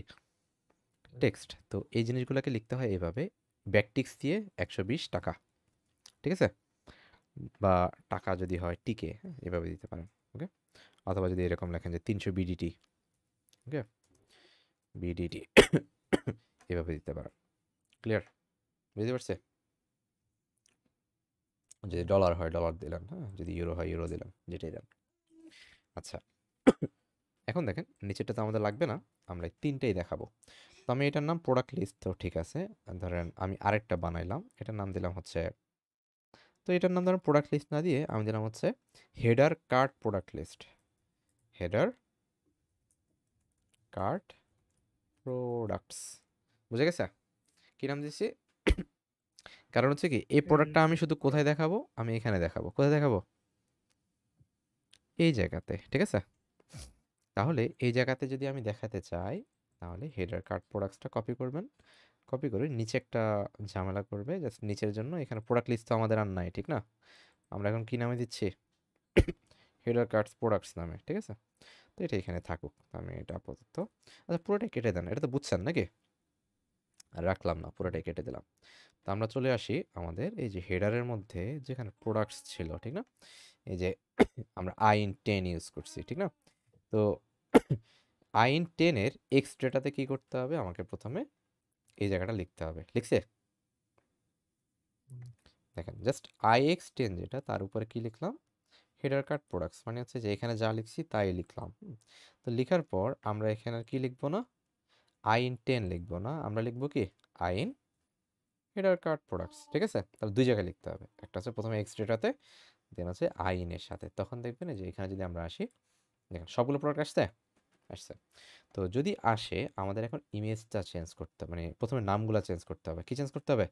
টেক্সট তো এই জিনিসগুলোকে লিখতে হয় এইভাবে ব্যাকটিক্স দিয়ে একশো বিশ টাকা। ঠিক আছে? বা টাকা যদি হয় টিকে এভাবে দিতে পারেন ওকে অথবা যদি এরকম লেখেন যে তিনশো বিডিটি ওকে বিডিটি এভাবে দিতে পারেন। ক্লিয়ার বুঝতে পারছে? যদি ডলার হয় ডলার দিলাম হ্যাঁ? যদি ইউরো হয় ইউরো দিলাম, যেটাই দেন। আচ্ছা [COUGHS] এখন দেখেন, নিচেরটা তো আমাদের লাগবে না, আমরা তিনটেই দেখাবো। তো আমি এটার নাম প্রোডাক্ট লিস্ট তো ঠিক আছে, ধরেন আমি আরেকটা বানাইলাম, এটার নাম দিলাম হচ্ছে, তো এটার নাম ধরেন প্রোডাক্ট লিস্ট না দিয়ে আমি দিলাম হচ্ছে header card product list header card products বুঝে গেছে? কী নাম দিচ্ছি কারণ হচ্ছে কি এই প্রোডাক্টটা আমি শুধু কোথায় দেখাবো? আমি এখানে দেখাবো। কোথায় দেখাবো? এই জায়গাতে ঠিক আছে? তাহলে এই জায়গাতে যদি আমি দেখাতে চাই তাহলে হেডার কার্ড প্রোডাক্টসটা কপি করবেন। কপি করে নিচে একটা ঝামেলা করবে জাস্ট নিচের জন্য। এখানে প্রোডাক্ট লিস্ট তো আমাদের আর নাই ঠিক না? আমরা এখন কি নামে দিচ্ছি? হেডার কার্ডস প্রোডাক্টস নামে ঠিক আছে? তো এটা এখানে থাকুক আমি এটা আপাতত। আচ্ছা পুরোটাই কেটে দেন। এটা তো বুঝছেন নাকি? রাখলাম না পুরোটাই কেটে দিলাম। তো আমরা চলে আসি আমাদের এই যে হেডারের মধ্যে যেখানে প্রোডাক্টস ছিল, ঠিক না? এই যে [COUGHS] আমরা আইন টেন ইউজ করছি, ঠিক না? তো আইন টেনের এক্স ডেটাতে কী করতে হবে? আমাকে প্রথমে এই জায়গাটা লিখতে হবে। লিখছে? দেখেন জাস্ট আই এক্স টেন যেটা, তার উপরে কি লিখলাম? হেডার কার্ড প্রোডাক্টস মানে হচ্ছে যে এখানে যা লিখছি তাই লিখলাম। তো লেখার পর আমরা এখানে কি লিখব না? আইন টেন লিখব না? আমরা লিখব কি? আইন হেডার কার্ড প্রোডাক্টস ঠিক আছে? তাহলে দুই জায়গায় লিখতে হবে। একটা হচ্ছে প্রথমে এক্স ডেটাতে দেন হচ্ছে আইনের সাথে। তখন দেখবেন যে এখানে যদি আমরা আসি দেখেন সবগুলো প্রোডাক্ট আসছে? আসছে। তো যদি আসে আমাদের এখন ইমেজটা চেঞ্জ করতে হবে মানে প্রথমে নামগুলো চেঞ্জ করতে হবে। কি চেঞ্জ করতে হবে?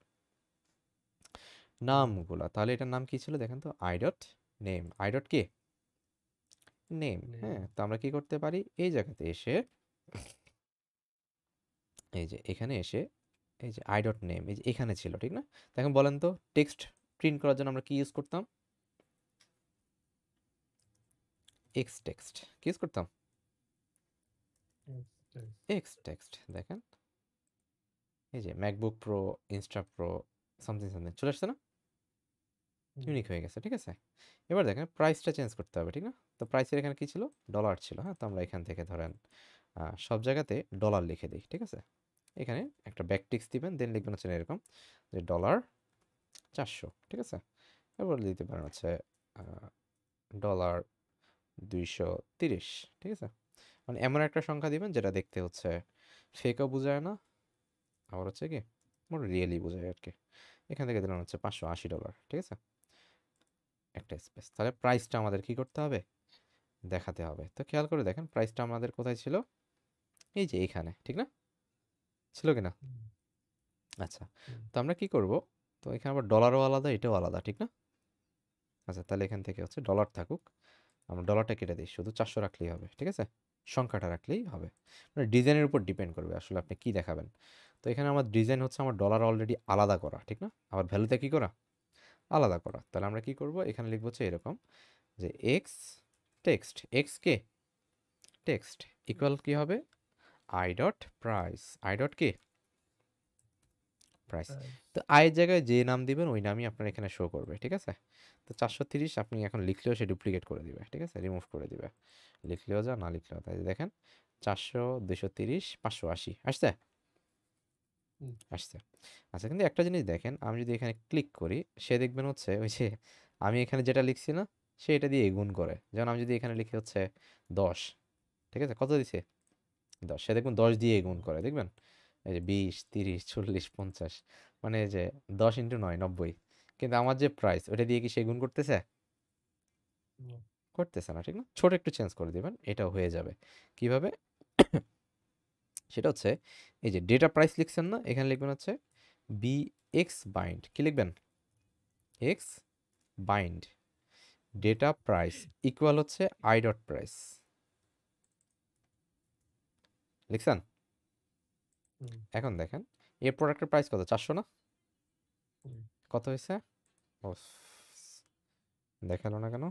নামগুলা। তাহলে এটার নাম কি ছিল? দেখেন তো i dot name i dot কি? নেম হ্যাঁ. তো আমরা কি করতে পারি? এই জায়গাতে এসে এই যে এখানে এসে এই যে আই ডট নেম এই যে এখানে ছিল ঠিক না? এখন বলেন তো টেক্সট প্রিন্ট করার জন্য আমরা কি ইউজ করতাম? এক্স টেক্সট কি ইউজ করতাম? এক্স টেক্সট দেখেন। এই যে MacBook Pro insta pro something something চলে আসছে না? ইউনিক হয়ে গেছে ঠিক আছে? এবার দেখেন প্রাইসটা চেঞ্জ করতে হবে ঠিক না? তো প্রাইসের এখানে কি ছিল? ডলার ছিল হ্যাঁ? তো আমরা এখান থেকে ধরেন সব জায়গাতে ডলার লিখে দিই ঠিক আছে? এখানে একটা ব্যাকটিক্স দিবেন দেন লিখবেন হচ্ছে এরকম, যে ডলার চারশো, ঠিক আছে? এবার দিতে পারেন হচ্ছে ডলার দুইশো তিরিশ, ঠিক আছে? মানে এমন একটা সংখ্যা দিবেন যেটা দেখতে হচ্ছে ফেকও বোঝায় না, আবার হচ্ছে কি? মোট রিয়েলি বোঝায় আর কি এখান থেকে দিলাম হচ্ছে পাঁচশো আশি ডলার ঠিক আছে? একটা স্পেস তাহলে প্রাইসটা আমাদের কি করতে হবে? দেখাতে হবে। তো খেয়াল করে দেখেন প্রাইসটা আমাদের কোথায় ছিল? এই যে এইখানে ঠিক না? ছিল কি না আচ্ছা। তো আমরা কি করব? তো এখানে আবার ডলারও আলাদা এটাও আলাদা ঠিক না? আচ্ছা তাহলে এখান থেকে হচ্ছে ডলার থাকুক। আমরা ডলারটা কেটে দিই শুধু চারশো রাখলেই হবে ঠিক আছে? সংখ্যাটা রাখলেই হবে। মানে ডিজাইনের উপর ডিপেন্ড করবে আসলে আপনি কি দেখাবেন। তো এখানে আমার ডিজাইন হচ্ছে আমার ডলার অলরেডি আলাদা করা ঠিক না? আবার ভ্যালুতে কি করা? আলাদা করা। তাহলে আমরা কি করব? এখানে লিখব হচ্ছে এরকম যে এক্স টেক্সট এক্স কে? টেক্সট ইকুয়াল কি হবে? I dot price i dot K? Price তো আয়ের জায়গায় যে নাম দিবেন ওই নামই আপনার এখানে শো করবে ঠিক আছে? তো চারশো তিরিশ আপনি এখন লিখলেও সে ডুপ্লিকেট করে দিবে ঠিক আছে? রিমুভ করে দিবে। লিখলেও যা না লিখলেও তাই দেখেন চারশো দুশো তিরিশ পাঁচশো আশি। আসছে। আসছে। আচ্ছা কিন্তু একটা জিনিস দেখেন আমি যদি এখানে ক্লিক করি সে দেখবেন হচ্ছে ওই যে আমি এখানে যেটা লিখছি না সে এটা দিয়ে গুণ করে। যেমন আমি যদি এখানে লিখি হচ্ছে দশ ঠিক আছে? কত দিছে? দশ সে দেখবেন দশ দিয়ে গুণ করে দেখবেন? এই যে বিশ তিরিশ চল্লিশ পঞ্চাশ মানে এই যে দশ ইন্টু নয় নব্বই। কিন্তু আমার যে প্রাইস ওটা দিয়ে কি সে গুণ করতেছে। করতেছে না ঠিক না? ছোট একটু চেঞ্জ করে দিবেন এটাও হয়ে যাবে। কীভাবে? সেটা হচ্ছে এই যে ডেটা প্রাইস লিখছেন না এখানে লিখবেন হচ্ছে বি এক্স বাইন্ড কি লিখবেন? X bind data price equal হচ্ছে আই ডট প্রাইস লিখছেন? এখন দেখেন এই প্রোডাক্টের প্রাইস কত? চারশো না? কত হয়েছে? ও দেখাল না কেন?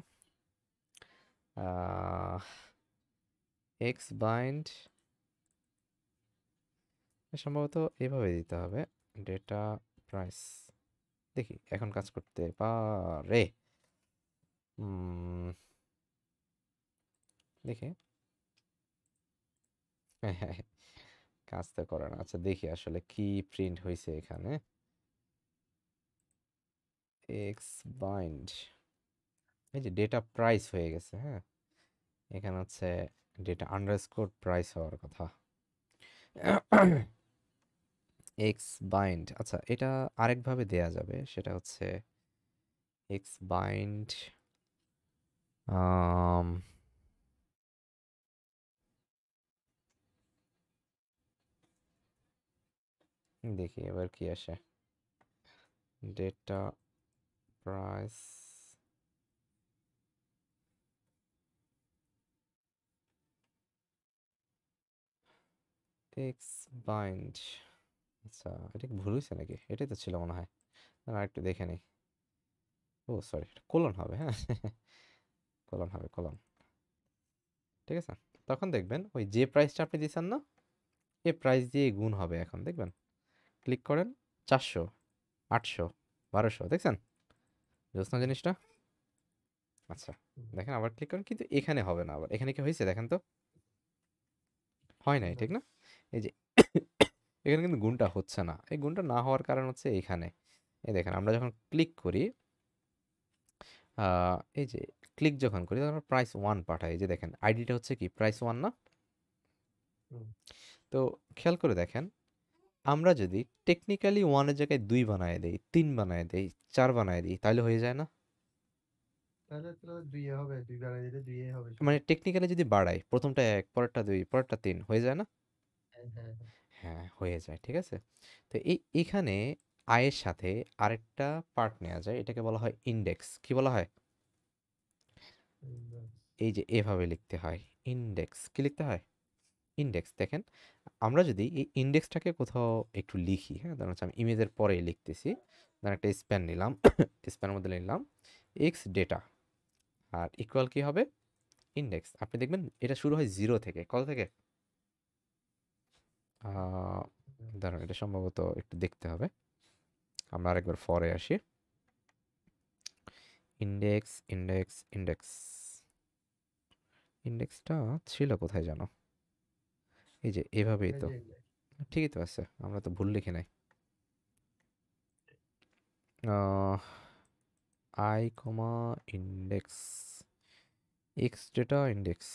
এক্স বাইন্ড সম্ভবত এভাবে দিতে হবে ডেটা প্রাইস দেখি এখন কাজ করতে পারে। দেখি। কাজ তো করে না আচ্ছা দেখি আসলে কি প্রিন্ট হয়েছে এখানে। এক্স বাইন্ড এই যে ডেটা প্রাইস হয়ে গেছে হ্যাঁ? এখানে হচ্ছে ডেটা আন্ডারস্কোর প্রাইস হওয়ার কথা। এক্স বাইন্ড আচ্ছা এটা আরেকভাবে দেয়া যাবে, সেটা হচ্ছে এক্স বাইন্ড দেখি এবার কি আসে। ডেটা প্রাইস এক্স বাইন্ড আচ্ছা এটা কি ভুল হয়েছে নাকি? এটাই তো ছিল মনে হয়। না একটু দেখে নেই। ও সরি কোলন হবে হ্যাঁ? [LAUGHS] কোলন হবে কোলন ঠিক আছে? তখন দেখবেন ওই যে প্রাইসটা আপনি দিয়েছেন না, এ প্রাইস দিয়ে গুণ হবে এখন, দেখবেন? ক্লিক করেন চারশো আটশো বারোশো দেখছেন? বুঝছেন জিনিসটা? আচ্ছা দেখেন আবার ক্লিক করেন কিন্তু এখানে হবে না আবার। এখানে কি হয়েছে দেখেন তো? হয় নাই ঠিক না? এই যে [COUGHS] এখানে কিন্তু গুণটা হচ্ছে না। এই গুণটা না হওয়ার কারণ হচ্ছে এখানে। এই দেখেন আমরা যখন ক্লিক করি এই যে ক্লিক যখন করি তখন প্রাইস ওয়ান পাঠাই। এই যে দেখেন আইডিটা হচ্ছে কি প্রাইস ওয়ান না? তো খেয়াল করে দেখেন আমরা যদি টেকনিক্যালি ওয়ানের জায়গায় দুই বানায় দেই তিন বানায় দেই চার বানায় দিই তাহলে হয়ে যায় না? মানে টেকনিক্যালি যদি বাড়াই প্রথমটা এক পরেরটা দুই পরেরটা তিন হয়ে যায় না? হ্যাঁ হ্যাঁ হ্যাঁ। হ্যাঁ হয়ে যায় ঠিক আছে? তো এই এখানে আয়ের সাথে আরেকটা পার্ট নেওয়া যায় এটাকে বলা হয় ইন্ডেক্স কি বলা হয়? এই যে এভাবে লিখতে হয় ইন্ডেক্স কি লিখতে হয়? ইন্ডেক্স দেখেন, আমরা যদি এই ইন্ডেক্সটাকে কোথাও একটু লিখি হ্যাঁ? ধরুন হচ্ছে আমি ইমেজের পরে লিখতেছি, ধরেন একটা স্প্যান নিলাম [COUGHS] স্প্যানের মধ্যে নিলাম এক্স ডেটা আর ইকুয়াল কি হবে? ইন্ডেক্স আপনি দেখবেন এটা শুরু হয় জিরো থেকে, কত থেকে? দাঁড়ান এটা সম্ভবত একটু দেখতে হবে, আমরা আরেকবার ফরে আসি। ইন্ডেক্স ইন্ডেক্স ইন্ডেক্স ইন্ডেক্সটা ছিল কোথায় জানো? এই যে এভাবেই তো। ঠিকই তো আছে আমরা তো ভুল লিখে নাই। I comma index x data index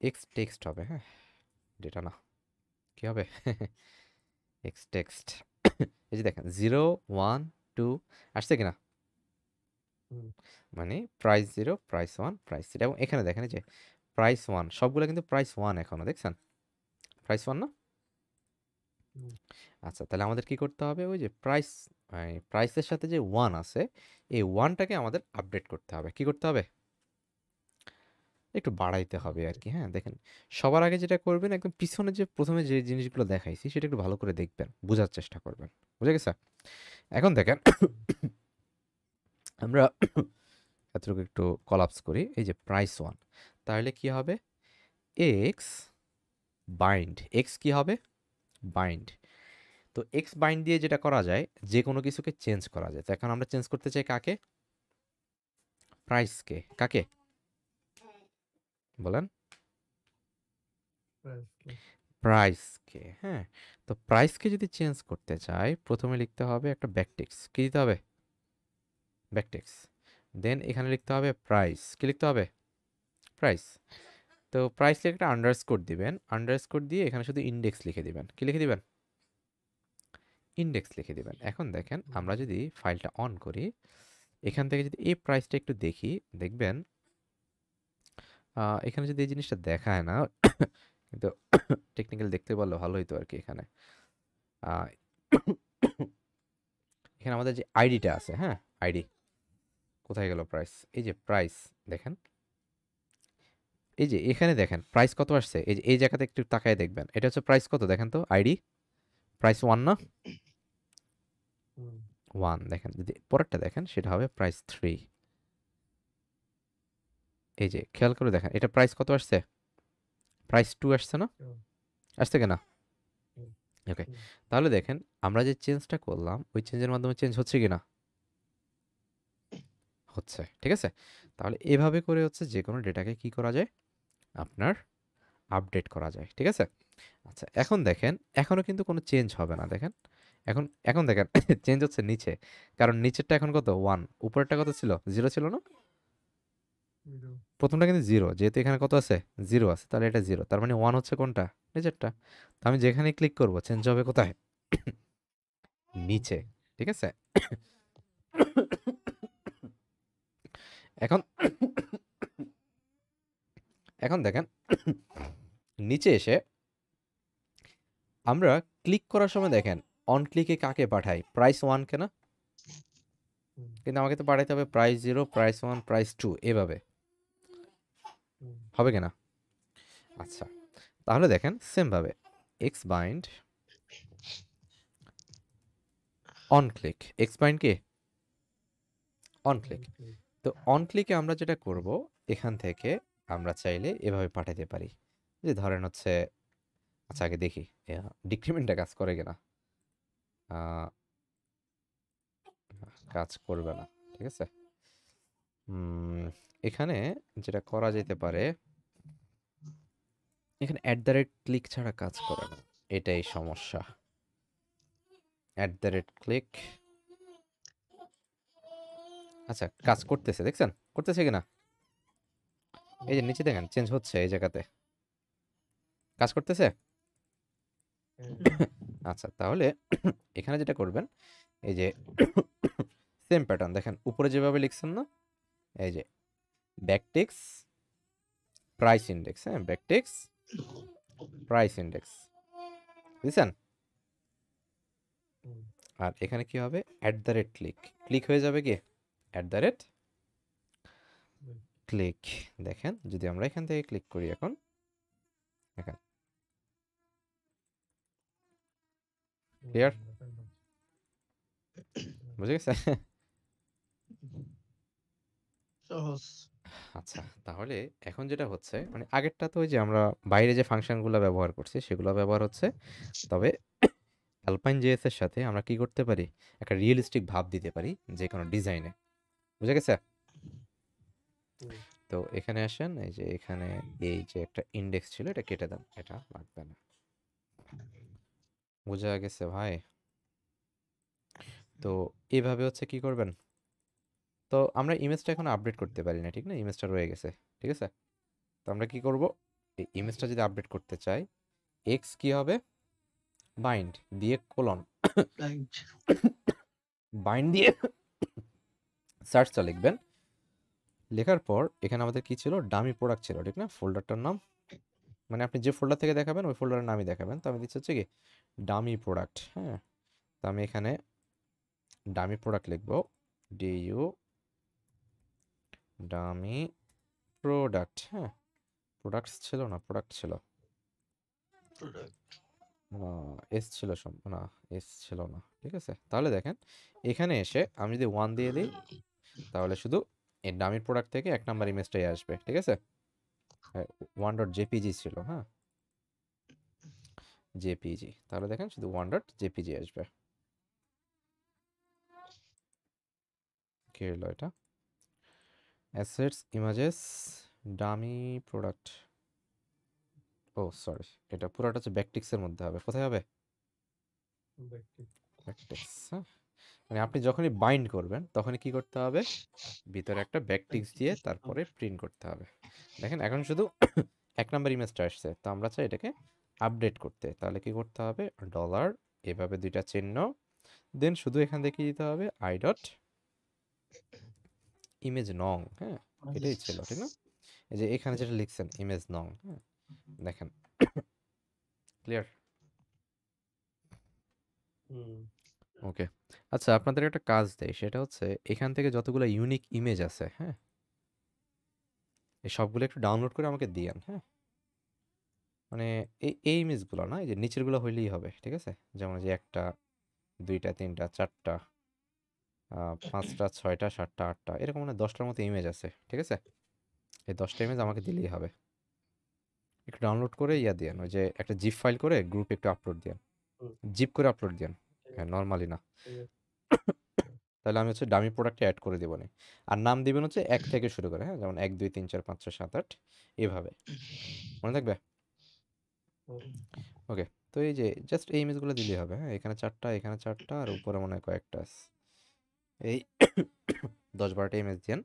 x text হবে হ্যাঁ? ডেটা না। কি হবে? এক্স টেক্সট এই যে দেখেন জিরো ওয়ান টু আসছে কিনা। মানে price zero price one price zero এবং এখানে দেখেন যে প্রাইস ওয়ান সবগুলো কিন্তু প্রাইস ওয়ান এখনও দেখছেন? প্রাইস ওয়ান না? আচ্ছা তাহলে আমাদের কি করতে হবে? ওই যে প্রাইস প্রাইসের সাথে যে ওয়ান আছে এই ওয়ানটাকে আমাদের আপডেট করতে হবে। কি করতে হবে? একটু বাড়াইতে হবে আর কি হ্যাঁ? দেখেন সবার আগে যেটা করবেন একদম পিছনে যে প্রথমে যে জিনিসগুলো দেখাইছি সেটা একটু ভালো করে দেখবেন বোঝার চেষ্টা করবেন। বুঝে গেছে? এখন দেখেন আমরা [COUGHS] এতটুকু একটু কলাপস করি এই যে প্রাইস ওয়ান তাহলে কি হবে? এক্স বাইন্ড এক্স কি হবে? বাইন্ড তো এক্স বাইন্ড দিয়ে যেটা করা যায়, যে কোনো কিছুকে চেঞ্জ করা যায়। তো এখন আমরা চেঞ্জ করতে চাই কাকে? প্রাইসকে কাকে? বলেন। প্রাইসকে হ্যাঁ। তো প্রাইসকে যদি চেঞ্জ করতে চাই, প্রথমে লিখতে হবে একটা ব্যাকটেক্স। কি দিতে হবে? ব্যাকটেক্স। দেন এখানে লিখতে হবে প্রাইস কি লিখতে হবে? প্রাইস তো প্রাইস লিখে একটা আন্ডারস্কোর দিবেন আন্ডারস্কোর দিয়ে এখানে শুধু ইন্ডেক্স লিখে দিবেন। কি লিখে দিবেন? ইন্ডেক্স লিখে দিবেন। এখন দেখেন আমরা যদি ফাইলটা অন করি, এখান থেকে যদি এই প্রাইসটা একটু দেখি, দেখবেন এখানে যদি এই জিনিসটা দেখায় না, কিন্তু টেকনিক্যাল দেখতে পারলে ভালো হইতো আর কি এখানে। এখানে আমাদের যে আইডিটা আছে হ্যাঁ? আইডি কোথায় গেল প্রাইস এই যে প্রাইস দেখেন। এই যে এখানে দেখেন প্রাইস কত আসছে? এই যে, এই জায়গাতে একটু তাকায় দেখবেন। এটা হচ্ছে প্রাইস কত? দেখেন তো আইডি প্রাইস ওয়ান না? ওয়ান দেখেন। যদি পরেরটা দেখেন, সেটা হবে প্রাইস থ্রি এই যে, খেয়াল করে দেখেন, এটা প্রাইস কত আসছে? প্রাইস টু আসছে না? আসছে কিনা। ওকে তাহলে দেখেন, আমরা যে চেঞ্জটা করলাম, ওই চেঞ্জের মাধ্যমে চেঞ্জ হচ্ছে কিনা? হচ্ছে, ঠিক আছে? তাহলে এভাবে করে হচ্ছে যে কোনো ডেটাকে কি করা যায়? আপনার আপডেট করা যায় ঠিক আছে? আচ্ছা এখন দেখেন এখনও কিন্তু কোনো চেঞ্জ হবে না দেখেন। এখন এখন দেখেন [COUGHS] চেঞ্জ হচ্ছে নিচে কারণ নিচেরটা এখন কত? ওয়ান উপরেরটা কত ছিল? জিরো ছিল না? প্রথমটা কিন্তু জিরো যেহেতু এখানে কত আছে? জিরো আছে তাহলে এটা জিরো তার মানে ওয়ান হচ্ছে কোনটা? নিচেরটা। তো আমি যেখানে ক্লিক করব চেঞ্জ হবে কোথায়? [COUGHS] নিচে ঠিক আছে? [COUGHS] এখন এখন দেখেন, নিচে এসে আমরা ক্লিক করার সময় দেখেন অন ক্লিকে কাকে পাঠাই? প্রাইস ওয়ান কেনা? কিন্তু আমাকে তো পাঠাইতে হবে price zero price one price two এভাবে। হবে কিনা? আচ্ছা তাহলে দেখেন সেমভাবে x bind on click x bind K? On click তো অন ক্লিকে আমরা যেটা করব, এখান থেকে আমরা চাইলে এভাবে পাঠাতে পারি। যে ধরেন হচ্ছে আচ্ছা আগে দেখি ডিক্রিমেন্টটা কাজ করে কিনা? কাজ করবে না, ঠিক আছে? এখানে যেটা করা যেতে পারে, এখানে অ্যাট দ্য রেট ক্লিক ছাড়া কাজ করে না, এটাই সমস্যা। অ্যাট দ্য রেট ক্লিক আচ্ছা কাজ করতেছে, দেখছেন? করতেছে কিনা? এই যে নিচে দেখেন চেঞ্জ হচ্ছে এই জায়গাতে। কাজ করতেছে? আচ্ছা তাহলে এখানে যেটা করবেন এই যে সেম প্যাটার্ন দেখেন উপরে যেভাবে লিখছেন না এই যে ব্যাকটেক্স প্রাইস ইন্ডেক্স হ্যাঁ ব্যাকটেক্স প্রাইস ইন্ডেক্স বুঝছেন? আর এখানে কি হবে? At the rate click click হয়ে যাবে কি? At the rate. ক্লিক দেখেন যদি আমরা এখান থেকে ক্লিক করি এখন এখন বুঝছি। বুঝে গেছে? সহজ। আচ্ছা তাহলে এখন যেটা হচ্ছে মানে আগেরটা তো ওই যে আমরা বাইরে যে ফাংশনগুলো ব্যবহার করছি সেগুলো ব্যবহার হচ্ছে। তবে অ্যালপাইন জেএস এর সাথে আমরা কি করতে পারি? একটা রিয়েলিস্টিক ভাব দিতে পারি যে কোনো ডিজাইনে বুঝে গেছে? তো এখানে আসেন এই যে এখানে এই যে একটা ইন্ডেক্স ছিল এটা কেটে দেন এটা লাগবে না। বোঝা গেছে ভাই? তো এভাবে হচ্ছে কি করবেন? তো আমরা ইমেজটা এখন আপডেট করতে পারি না ঠিক না? ইমেজটা রয়ে গেছে ঠিক আছে? তো আমরা কি করব? এই ইমেজটা যদি আপডেট করতে চাই এক্স কি হবে? বাইন্ড দিয়ে কোলন বাইন্ড [COUGHS] দিয়ে [COUGHS] সার্চটা লিখবেন। লেখার পর এখানে আমাদের কি ছিল? ডামি প্রোডাক্ট ছিল ঠিক না? ফোল্ডারটার নাম। মানে আপনি যে ফোল্ডার থেকে দেখাবেন ওই ফোল্ডারের নামই দেখাবেন। তো আমি দিচ্ছি হচ্ছে কি? ডামি প্রোডাক্ট হ্যাঁ? তো আমি এখানে ডামি প্রোডাক্ট লিখব। ডি ইউ ডামি প্রোডাক্ট হ্যাঁ? প্রোডাক্টস ছিল না? প্রোডাক্ট ছিল। এস ছিল না এস ছিল না ঠিক আছে? তাহলে দেখেন এখানে এসে আমি যদি ওয়ান দিয়ে দিই তাহলে শুধু এই ডামির প্রোডাক্ট থেকে এক নাম্বার ইমেজটাই আসবে ঠিক আছে? ওয়ান ডট জেপিজি ছিল হ্যাঁ? জেপিজি তাহলে দেখেন শুধু ওয়ান ডট জেপিজি আসবে। কি হলো এটা? Assets images dummy product oh sorry এটা পুরোটা হচ্ছে ব্যাকটিক্সের মধ্যে হবে। কোথায় হবে। ব্যাকটিক্স হ্যাঁ? মানে আপনি যখনই বাইন্ড করবেন তখনই কি করতে হবে? ভিতরে একটা ব্যাকটিক্স দিয়ে তারপরে প্রিন্ট করতে হবে। দেখেন এখন শুধু [COUGHS] এক নাম্বার ইমেজটা আসছে। তো আমরা চাই এটাকে আপডেট করতে। তাহলে কি করতে হবে? ডলার এভাবে দুইটা চিহ্ন। দেন শুধু এখান থেকে দিতে হবে? আই ডট ইমেজ নং হ্যাঁ? এটাই ছিল ঠিক না? এই যে এখানে যেটা লিখছেন ইমেজ নং হ্যাঁ? দেখেন [COUGHS] ক্লিয়ার হুম, ওকে। আচ্ছা আপনাদের একটা কাজ দেয় সেটা হচ্ছে এখান থেকে যতগুলো ইউনিক ইমেজ আছে হ্যাঁ? এই সবগুলো একটু ডাউনলোড করে আমাকে দিয়েন হ্যাঁ? মানে এই এই ইমেজগুলো না এই যে নিচেরগুলো হইলেই হবে ঠিক আছে? যেমন এই যে একটা দুইটা তিনটা চারটা পাঁচটা ছয়টা সাতটা আটটা এরকম মানে দশটার মতো ইমেজ আছে ঠিক আছে? এই দশটা ইমেজ আমাকে দিলেই হবে। একটু ডাউনলোড করে ইয়া দিয়েন ওই যে একটা জিপ ফাইল করে গ্রুপে একটু আপলোড দিয়েন। হুম। জিপ করে আপলোড দিয়েন। হ্যাঁ নর্মালি না। তাহলে আমি হচ্ছে ডামি প্রোডাক্টে অ্যাড করে দেবো না। আর নাম দিবেন হচ্ছে এক থেকে শুরু করে হ্যাঁ? যেমন এক দুই তিন চার পাঁচ ছয় সাত আট এভাবে। মনে থাকবে? ওকে তো এই যে জাস্ট এই ইমেজগুলো দিলেই হবে হ্যাঁ? এখানে চারটা এখানে চারটা আর উপরে মনে হয় কয়েকটা এই দশ বারোটা ইমেজ দেন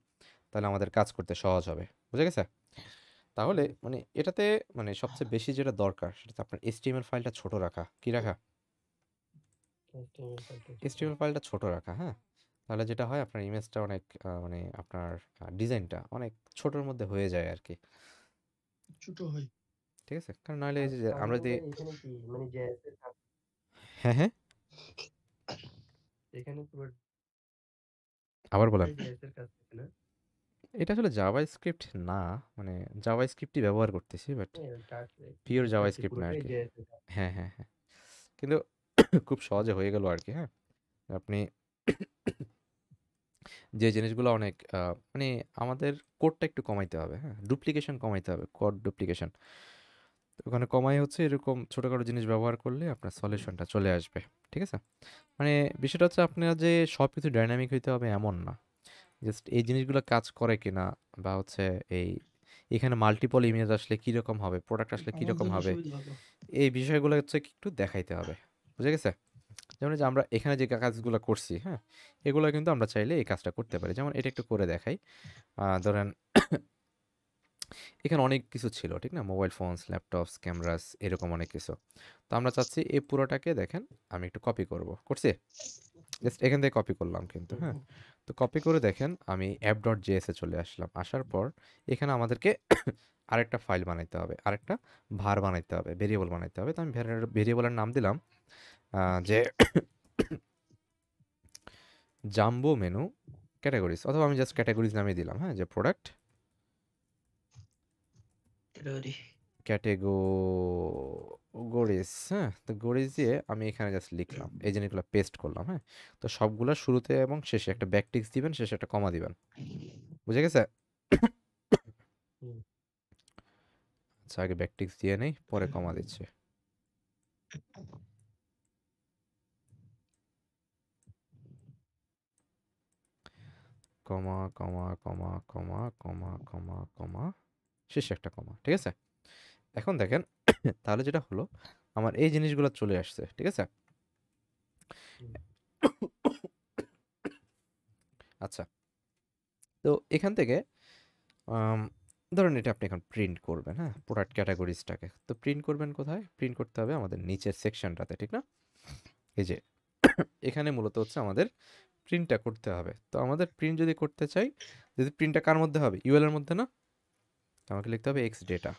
তাহলে আমাদের কাজ করতে সহজ হবে। বুঝে গেছে? তাহলে মানে এটাতে মানে সবচেয়ে বেশি যেটা দরকার সেটা আপনার এইচটিএমএল ফাইলটা ছোট রাখা। কি রাখা? এইচটিএমএল ফাইলটা ছোট রাখা হ্যাঁ? তাহলে যেটা হয় আপনার ইমেজটা অনেক মানে আপনার ডিজাইনটা অনেক ছোটোর মধ্যে হয়ে যায় আর কি। ছোট হয়। ঠিক আছে? কারণ নাহলে এই যে আমরা কি মানে হ্যাঁ হ্যাঁ? এখানে আবার বলেন। এটা আসলে জাভা স্ক্রিপ্ট না মানে জাভা স্ক্রিপ্টই ব্যবহার করতেছি বাট পিওর জাভা স্ক্রিপ্ট না আর কি। হ্যাঁ হ্যাঁ হ্যাঁ। কিন্তু খুব সহজে হয়ে গেল আর কি হ্যাঁ? আপনি যে জিনিসগুলো অনেক মানে আমাদের কোডটা একটু কমাইতে হবে হ্যাঁ? ডুপ্লিকেশন কমাইতে হবে কোড ডুপ্লিকেশন ওখানে কমাই হচ্ছে এরকম ছোটোখাটো জিনিস ব্যবহার করলে আপনার সলিউশনটা চলে আসবে ঠিক আছে? মানে বিষয়টা হচ্ছে আপনার যে সব কিছু ডাইনামিক হইতে হবে এমন না। জাস্ট এই জিনিসগুলো কাজ করে কিনা বা হচ্ছে এই এখানে মাল্টিপল ইমেজ আসলে কীরকম হবে প্রোডাক্ট আসলে কীরকম হবে এই বিষয়গুলো হচ্ছে একটু দেখাইতে হবে। বুঝে গেছে? যেমন যে আমরা এখানে যে কাজগুলো করছি হ্যাঁ? এগুলো কিন্তু আমরা চাইলে এই কাজটা করতে পারি। যেমন এটা একটু করে দেখাই। ধরেন এখানে অনেক কিছু ছিল, ঠিক না? মোবাইল ফোনস, ল্যাপটপস, ক্যামেরাস, এরকম অনেক কিছু। তো আমরা চাচ্ছি এই পুরোটাকে দেখেন, আমি একটু কপি করব। করছি? জাস্ট এখান থেকে কপি করলাম কিন্তু হ্যাঁ? তো কপি করে দেখেন, আমি অ্যাপ ডট জেএসে চলে আসলাম। আসার পর এখানে আমাদেরকে আরেকটা ফাইল বানাইতে হবে। আরেকটা ভার বানাইতে হবে ভেরিয়েবল বানাইতে হবে। তো আমি ভেরিয়েবলের নাম দিলাম। যে জাম্বো মেনু ক্যাটাগরিজ অথবা আমি জাস্ট ক্যাটাগরিজ নামে দিলাম হ্যাঁ যে প্রোডাক্ট. ক্যাটেগোরিজ হ্যাঁ তো গরিজ দিয়ে আমি এখানে জাস্ট লিখলাম এই জিনিসগুলো পেস্ট করলাম হ্যাঁ তো সবগুলো শুরুতে এবং শেষে একটা ব্যাকটিক্স দিবেন শেষে একটা কমা দিবেন। বুঝে গেছে? আচ্ছা আগে ব্যাকটিক্স দিয়ে নেই পরে কমা দিচ্ছে। কমা কমা কমা কমা কমা কমা কমা, শেষে একটা কমা, ঠিক আছে? এখন দেখেন, [COUGHS] তাহলে যেটা হলো, আমার এই জিনিসগুলো চলে আসছে, ঠিক আছে? [COUGHS] আচ্ছা তো এখান থেকে ধরুন এটা আপনি এখন প্রিন্ট করবেন হ্যাঁ? প্রোডাক্ট ক্যাটাগরিজটাকে তো প্রিন্ট করবেন কোথায়? প্রিন্ট করতে হবে আমাদের নিচের সেকশনটাতে ঠিক না? এই যে, [COUGHS] এখানে মূলত হচ্ছে আমাদের প্রিন্টটা করতে হবে। তো আমাদের প্রিন্ট যদি করতে চাই যদি প্রিন্টটা কার মধ্যে হবে? ইউএল এর মধ্যে না? তো আমাকে লিখতে হবে এক্স ডেটা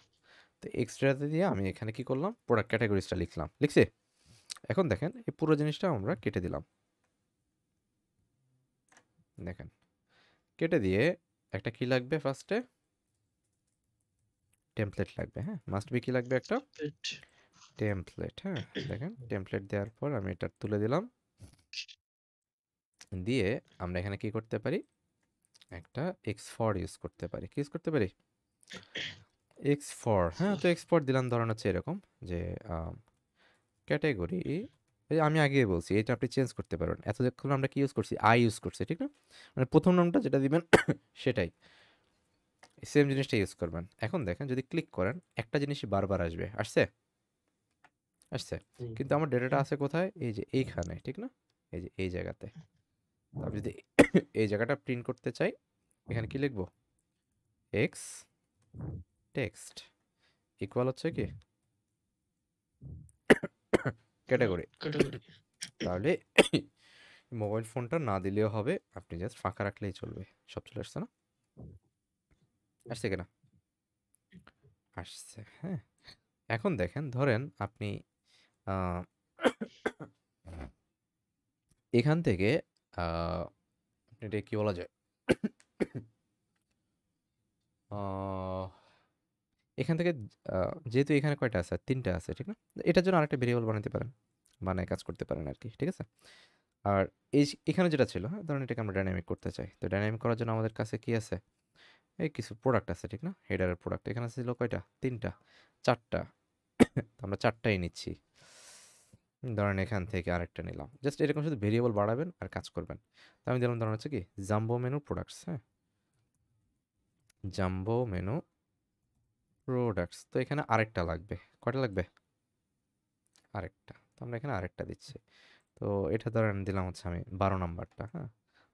তো এক্স ডেটাতে দিয়ে আমি এখানে কি করলাম? প্রোডাক্ট ক্যাটাগরিজটা লিখলাম। লিখছি? এখন দেখেন এই পুরো জিনিসটা আমরা কেটে দিলাম। দেখেন কেটে দিয়ে একটা কি লাগবে ফার্স্টে টেমপ্লেট লাগবে হ্যাঁ? মাস্ট বি কি লাগবে একটা? টেমপ্লেট হ্যাঁ? দেখেন টেমপ্লেট দেওয়ার পর আমি এটা তুলে দিলাম। দিয়ে আমরা এখানে কি করতে পারি? একটা এক্স ফর ইউজ করতে পারি। কি ইউজ করতে পারি? এক্স ফর হ্যাঁ তো এক্স ফর দিলাম ধরেন হচ্ছে এরকম যে ক্যাটাগরি আমি আগে বলছি এটা আপনি চেঞ্জ করতে পারবেন। এতক্ষণ আমরা কি ইউজ করছি? আই ইউজ করছি ঠিক না? মানে প্রথম নামটা যেটা দিবেন [COUGHS] সেটাই। সেম জিনিসটা ইউজ করবেন। এখন দেখেন যদি ক্লিক করেন একটা জিনিসই বারবার আসবে। আসছে? আসছে। কিন্তু আমার ডেটাটা আছে কোথায়? এই যে এইখানে ঠিক না? এই যে এই জায়গাতে। আমি যদি [COUGHS] এই জায়গাটা প্রিন্ট করতে চাই এখানে কি লিখব? এক্স টেক্সট ইকুয়াল হচ্ছে কি? [COUGHS] ক্যাটাগরি তাহলে [COUGHS] মোবাইল ফোনটা না দিলেও হবে আপনি জাস্ট ফাঁকা রাখলেই চলবে সব চলে আসছে না? আসছে কিনা? আসছে হ্যাঁ। এখন দেখেন ধরেন আপনি এখান থেকে এটা কি বলা যায়? এখান থেকে যেহেতু এখানে কয়টা আছে? তিনটা আছে, ঠিক না? এটার জন্য আরেকটা ভেরিয়েবল বানাতে পারেন, বানায় কাজ করতে পারেন আর কি ঠিক আছে? আর এই এখানে যেটা ছিল হ্যাঁ ধরুন এটাকে আমরা ডাইনামিক করতে চাই। তো ডাইনামিক করার জন্য আমাদের কাছে কি আছে? এই কিছু প্রোডাক্ট আছে, ঠিক না? হেডারের প্রোডাক্ট এখানে ছিল কয়টা? তিনটা, চারটা। আমরা চারটাই নিচ্ছি। ধরেন এখান থেকে আরেকটা নিলাম। জাস্ট এরকম শুধু ভেরিয়েবল বাড়াবেন আর কাজ করবেন। তো আমি দিলাম ধরেন হচ্ছে কি জাম্বো মেনু প্রোডাক্টস হ্যাঁ? জাম্বো মেনু প্রোডাক্টস তো এখানে আরেকটা লাগবে। কয়টা লাগবে? আরেকটা। তো আমরা এখানে আরেকটা দিচ্ছি। তো এটা ধরেন দিলাম হচ্ছে আমি বারো নাম্বারটা হ্যাঁ?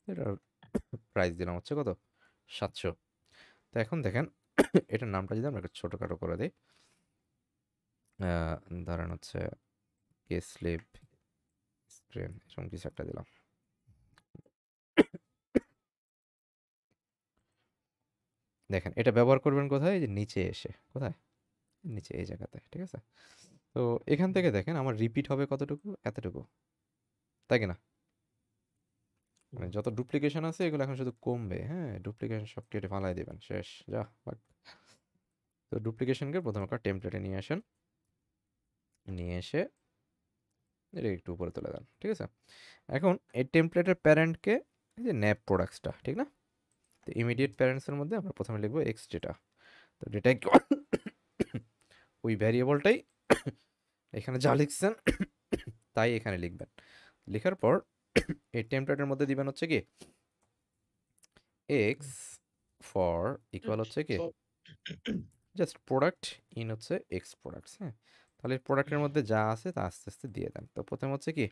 এটার প্রাইস দিলাম হচ্ছে কত? সাতশো। তো এখন দেখেন, এটার নামটা যদি আমরা একটু ছোটোখাটো করে দিই ধরেন হচ্ছে কে স্লিপ স্ক্রিন এরকম কিছু একটা দিলাম। দেখেন, এটা ব্যবহার করবেন কোথায়? যে নিচে এসে, কোথায়? নিচে, এই জায়গাতে, ঠিক আছে? তো এখান থেকে দেখেন, আমার রিপিট হবে কতটুকু? এতটুকু। তাই কি না? মানে যত ডুপ্লিকেশন আছে, এগুলো এখন শুধু কমবে হ্যাঁ? ডুপ্লিকেশন সব কেটে ফালাই দিবেন, শেষ, যা। তো ডুপ্লিকেশনকে প্রথমে একটা টেমপ্লেটে নিয়ে আসেন। নিয়ে এসে এটা একটু উপরে তুলে দেন ঠিক আছে? এখন এই টেমপ্লেটের প্যারেন্টকে এই যে ন্যাপ প্রোডাক্টসটা ঠিক না? তো ইমিডিয়েট প্যারেন্টসের মধ্যে আমরা প্রথমে লিখব এক্স ডেটা তো ডেটা ওই ভ্যারিয়েবলটাই এখানে যা লিখছেন তাই এখানে লিখবেন। লেখার পর এই টেমপ্লেটের মধ্যে দিবেন হচ্ছে কি? এক্স ফর ইকুয়াল হচ্ছে কি? জাস্ট প্রোডাক্ট ইন হচ্ছে এক্স প্রোডাক্টস হ্যাঁ? তাহলে প্রোডাক্টের মধ্যে যা আছে তা আস্তে আস্তে দিয়ে দেন। তো প্রথম হচ্ছে কি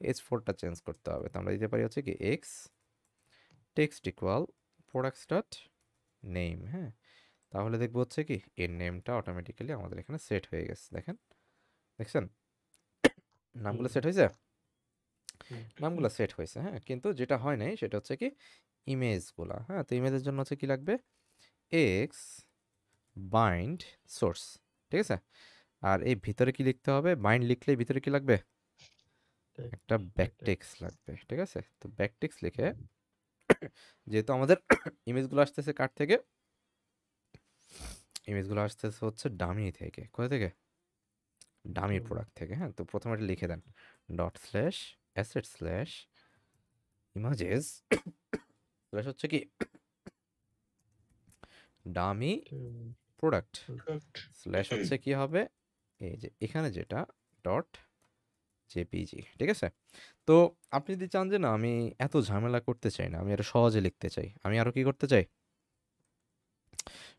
এস ফোরটা চেঞ্জ করতে হবে। তো আমরা দিতে পারি হচ্ছে কি x text equal products dot name হ্যাঁ? তাহলে দেখব হচ্ছে কি এর নেমটা অটোমেটিক্যালি আমাদের এখানে সেট হয়ে গেছে। দেখেন দেখছেন? নামগুলো সেট হয়েছে? নামগুলো সেট হয়েছে হ্যাঁ? কিন্তু যেটা হয় নাই সেটা হচ্ছে কি ইমেজগুলা হ্যাঁ? তো ইমেজের জন্য হচ্ছে কি লাগবে? এক্স বাইন্ড সোর্স ঠিক আছে? আর এই ভিতরে কি লিখতে হবে? মাইন্ড লিখলে ভিতরে কি লাগবে? একটা ব্যাকটেক্স লাগবে ঠিক আছে? তো ব্যাকটেক্স লিখে যেহেতু আমাদের ইমেজগুলো আসতেছে কার থেকে? ইমেজগুলো আসতেছে হচ্ছে ডামি থেকে। কোথা থেকে? ডামি প্রোডাক্ট থেকে হ্যাঁ? তো প্রথমে এটা লিখে দেন। Dot slash asset slash images slash হচ্ছে কি? ডামি প্রোডাক্ট স্ল্যাশ হচ্ছে [COUGHS] কি হবে? এই যে এখানে যেটা ডট জেপিজি ঠিক আছে? তো আপনি যদি চান যে না, আমি এত ঝামেলা করতে চাই না, আমি আরও সহজে লিখতে চাই, আমি আরও কি করতে চাই?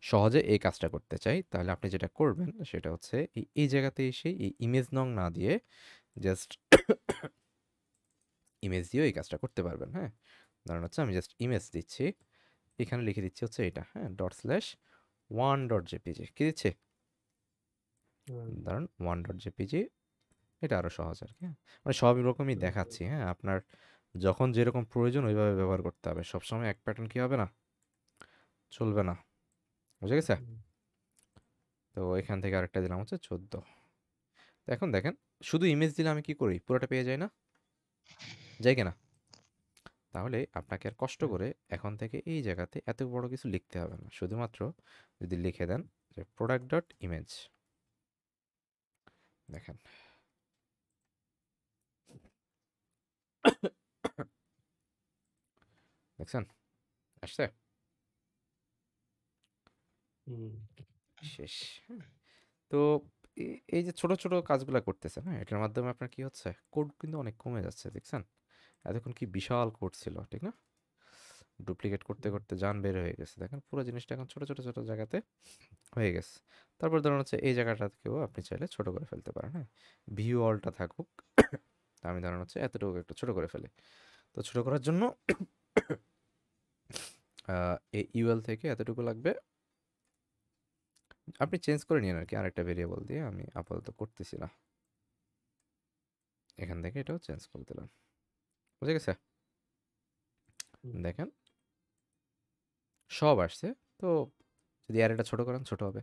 সহজে এই কাজটা করতে চাই, তাহলে আপনি যেটা করবেন সেটা হচ্ছে এই এই জায়গাতে এসে এই ইমেজ নং না দিয়ে জাস্ট ইমেজ দিয়েও এই কাজটা করতে পারবেন হ্যাঁ? ধরেন হচ্ছে আমি জাস্ট ইমেজ দিচ্ছি, এখানে লিখে দিচ্ছি হচ্ছে এটা হ্যাঁ? Dot slash one dot JPG কি দিচ্ছে? ধরুন ওয়ান ডট জেপিজি এটা আরও সহজ আর কি হ্যাঁ। মানে সব রকমই দেখাচ্ছি হ্যাঁ। আপনার যখন যেরকম প্রয়োজন ওইভাবে ব্যবহার করতে হবে। সবসময় এক প্যাটার্ন কি হবে না? চলবে না। বুঝে গেছে? তো এখান থেকে আরেকটা দিলাম হচ্ছে চোদ্দ। তো এখন দেখেন শুধু ইমেজ দিলে আমি কি করি? পুরোটা পেয়ে যাই না? যাই কিনা? তাহলে আপনাকে আর কষ্ট করে এখন থেকে এই জায়গাতে এত বড় কিছু লিখতে হবে না। শুধুমাত্র যদি লিখে দেন যে প্রোডাক্ট ডট ইমেজ দেখেন দেখছেন আসছে শেষ তো এই যে ছোট ছোট কাজগুলো করতেছেন হ্যাঁ? এটার মাধ্যমে আপনার কি হচ্ছে? কোড কিন্তু অনেক কমে যাচ্ছে দেখছেন? এতক্ষণ কি বিশাল কোড ছিল ঠিক না? ডুপ্লিকেট করতে করতে যান বের হয়ে গেছে। দেখেন পুরো জিনিসটা এখন ছোট ছোট ছোট জায়গাতে হয়ে গেছে। তারপর ধরুন হচ্ছে এই জায়গাটাকেও আপনি চাইলে ছোট করে ফেলতে পারেন হ্যাঁ? ভিউ অলটা থাকুক। আমি ধরুন হচ্ছে এতটুকু একটু ছোট করে ফেলি। তো ছোট করার জন্য এই ইউএল থেকে এতটুকু লাগবে। আপনি চেঞ্জ করে নিন আর কি আরেকটা ভেরিয়েবল দিয়ে। আমি আপাতত করতেছি না। এখান থেকে এটাও চেঞ্জ করে দিলাম। বুঝে গেছে? দেখেন সব আসছে। তো যদি আর এটা ছোট করেন, ছোটো হবে।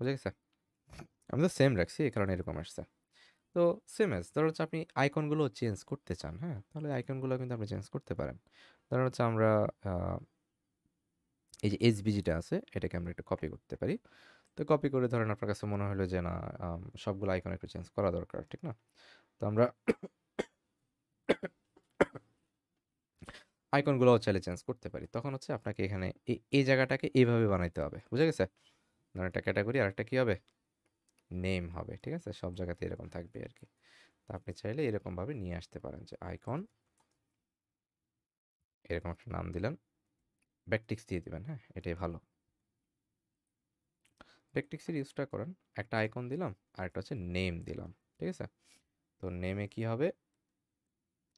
বুঝে গেছে? আমি তো সেম রাখছি, এই কারণে এরকম আসছে। তো সেম এস ধরো হচ্ছে আপনি আইকনগুলো চেঞ্জ করতে চান হ্যাঁ? তাহলে আইকনগুলো কিন্তু আপনি চেঞ্জ করতে পারেন। ধরো হচ্ছে আমরা এই যে এসবিজিটা আছে, এটাকে আমরা একটু কপি করতে পারি। তো কপি করে ধরেন আপনার কাছে মনে হলো যে, না সবগুলো আইকন একটু চেঞ্জ করা দরকার ঠিক না? তো আমরা আইকনগুলোও চাইলে চেঞ্জ করতে পারি। তখন হচ্ছে আপনাকে এখানে এই জায়গাটাকে এইভাবে বানাইতে হবে। বুঝে গেছে? ধরেন একটা ক্যাটাগরি আর একটা কী হবে? নেম হবে, ঠিক আছে? সব জায়গাতে এরকম থাকবে আর কি। তো আপনি চাইলে এরকমভাবে নিয়ে আসতে পারেন যে আইকন। এরকম একটা নাম দিলেন। ব্যাকটিক্স দিয়ে দিবেন হ্যাঁ? এটাই ভালো। ব্যাকটিক্সের ইউজটা করেন। একটা আইকন দিলাম আর একটা হচ্ছে নেম দিলাম, ঠিক আছে? তো নেমে কি হবে?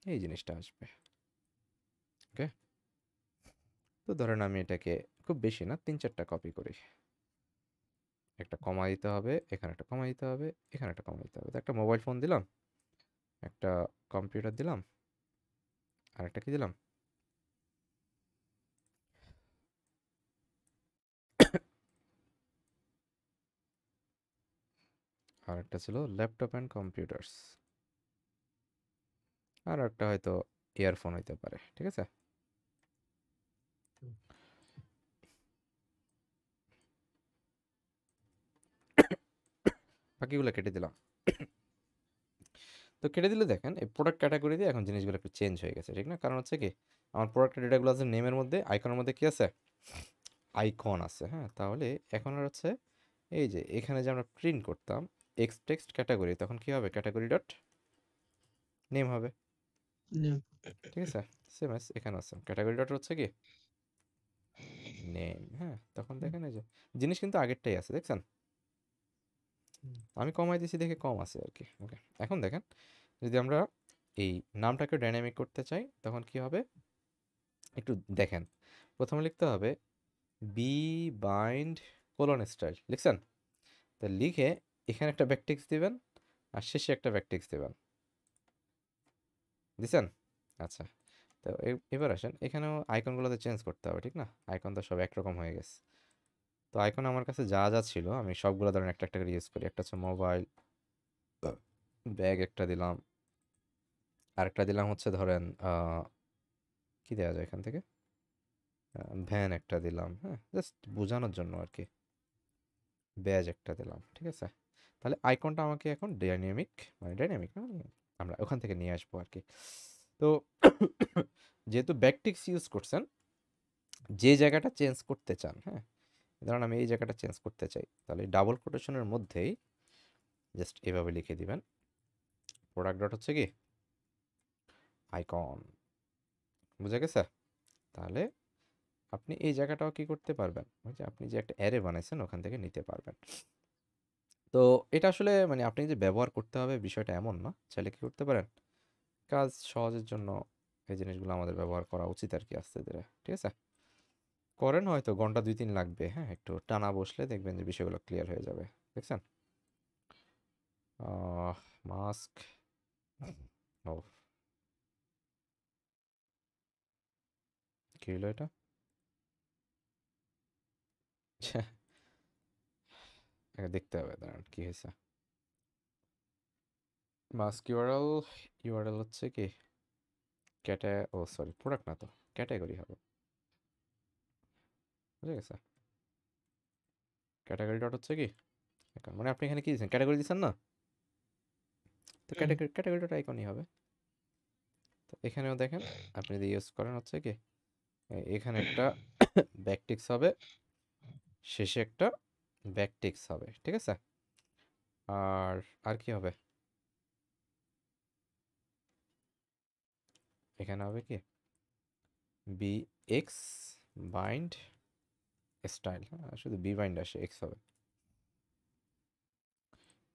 এই জিনিসটা আসবে। ওকে? তো ধরেন আমি এটাকে খুব বেশি না, তিন চারটা কপি করি। একটা কমা দিতে হবে, এখানে একটা কমা দিতে হবে, এখানে একটা কমা দিতে হবে। তো একটা মোবাইল ফোন দিলাম, একটা কম্পিউটার দিলাম আর একটা কি দিলাম? আর একটা ছিল ল্যাপটপ অ্যান্ড কম্পিউটার্স আর একটা হয়তো ইয়ারফোন হইতে পারে, ঠিক আছে? বাকিগুলো কেটে দিলাম। তো কেটে দিলে দেখেন এই প্রোডাক্ট ক্যাটাগরি দিয়ে এখন জিনিসগুলো একটু চেঞ্জ হয়ে গেছে ঠিক না? কারণ হচ্ছে কি আমার প্রোডাক্টের ডেটাগুলো আছে নেমের মধ্যে আইকনের মধ্যে কি আছে? আইকন আছে হ্যাঁ? তাহলে এখন আর হচ্ছে এই যে এখানে যে আমরা প্রিন্ট করতাম এক্স টেক্সট ক্যাটাগরি তখন কি হবে? ক্যাটাগরি ডট নেম হবে। ঠিক আছে? সেম এস এখানে আছে। ক্যাটাগরি ডট হচ্ছে কি? নেম হ্যাঁ? তখন দেখেন এই যে জিনিস কিন্তু আগেরটাই আছে দেখছেন। আমি কমাই দিয়েছি দেখে কম আছে আর কি। ওকে এখন দেখেন, যদি আমরা এই নামটাকে ডাইনামিক করতে চাই, তখন কি হবে? একটু দেখেন। প্রথমে লিখতে হবে বি বাইন্ড কোলন স্টাইল লিখছেন? তো লিখে এখানে একটা ব্যাকটিক্স দিবেন, আর শেষে একটা ব্যাকটিক্স দিবেন। দিছেন? আচ্ছা। তো এবার আসেন, এখানেও আইকনগুলোতে চেঞ্জ করতে হবে, ঠিক না? আইকন তো সব একরকম হয়ে গেছে। তো আইকন আমার কাছে যা যা ছিল, আমি সবগুলো ধরেন একটা একটা করে ইউজ করি। একটা হচ্ছে মোবাইল ব্যাগ একটা দিলাম। আরেকটা দিলাম হচ্ছে ধরেন কি দেওয়া যায় এখান থেকে? ভ্যান একটা দিলাম হ্যাঁ? জাস্ট বোঝানোর জন্য আর কি ব্যাজ একটা দিলাম, ঠিক আছে? তাহলে আইকনটা আমাকে এখন ডাইনামিক মানে ডাইনামিক না মানে আমরা ওখান থেকে নিয়ে আসব আর কি তো [COUGHS] যেহেতু ব্যাকটিক্স ইউজ করছেন, যে জায়গাটা চেঞ্জ করতে চান হ্যাঁ? ধরুন আমি এই জায়গাটা চেঞ্জ করতে চাই, তাহলে ডাবল কোটেশনের মধ্যেই জাস্ট এভাবে লিখে দিবেন। প্রোডাক্ট ডট হচ্ছে কি? আইকন বুঝা গেছে? তাহলে আপনি এই জায়গাটাও কি করতে পারবেন? যে আপনি যে একটা অ্যারে বানাইছেন, ওখান থেকে নিতে পারবেন। তো এটা আসলে মানে আপনি যে ব্যবহার করতে হবে বিষয়টা এমন না, চাইলে কি করতে পারেন? কাজ সহজের জন্য এই জিনিসগুলো আমাদের ব্যবহার করা উচিত আর কি আস্তে ধীরে, ঠিক আছে? করেন হয়তো ঘণ্টা দুই তিন লাগবে হ্যাঁ? একটু টানা বসলে দেখবেন যে বিষয়গুলো ক্লিয়ার হয়ে যাবে, দেখছেন? মাস্ক ও। কি হলো এটা? দেখতে হবে, দাঁড়ান, কি হয়েছে? মাস্ক ইউআরএল ইউআরএল হচ্ছে কি? ক্যাটা, ও সরি প্রোডাক্ট না তো ক্যাটাগরি হবে। বুঝে গেছে? ক্যাটাগরি ডট হচ্ছে কি? মানে আপনি এখানে কি দিচ্ছেন ক্যাটাগরি দিচ্ছেন না? তো ক্যাটাগরি ক্যাটাগরি ডট আইকনই হবে। তো এখানেও দেখেন আপনি যদি ইউজ করেন হচ্ছে কি এখানে একটা ব্যাকটিক্স হবে শেষে একটা ব্যাকটিক্স হবে ঠিক আছে? আর আর কি হবে? এখানে হবে কি? বি এক্স বাইন্ড স্টাইল হ্যাঁ শুধু বি বাইন্ড আসে এক্স হবে।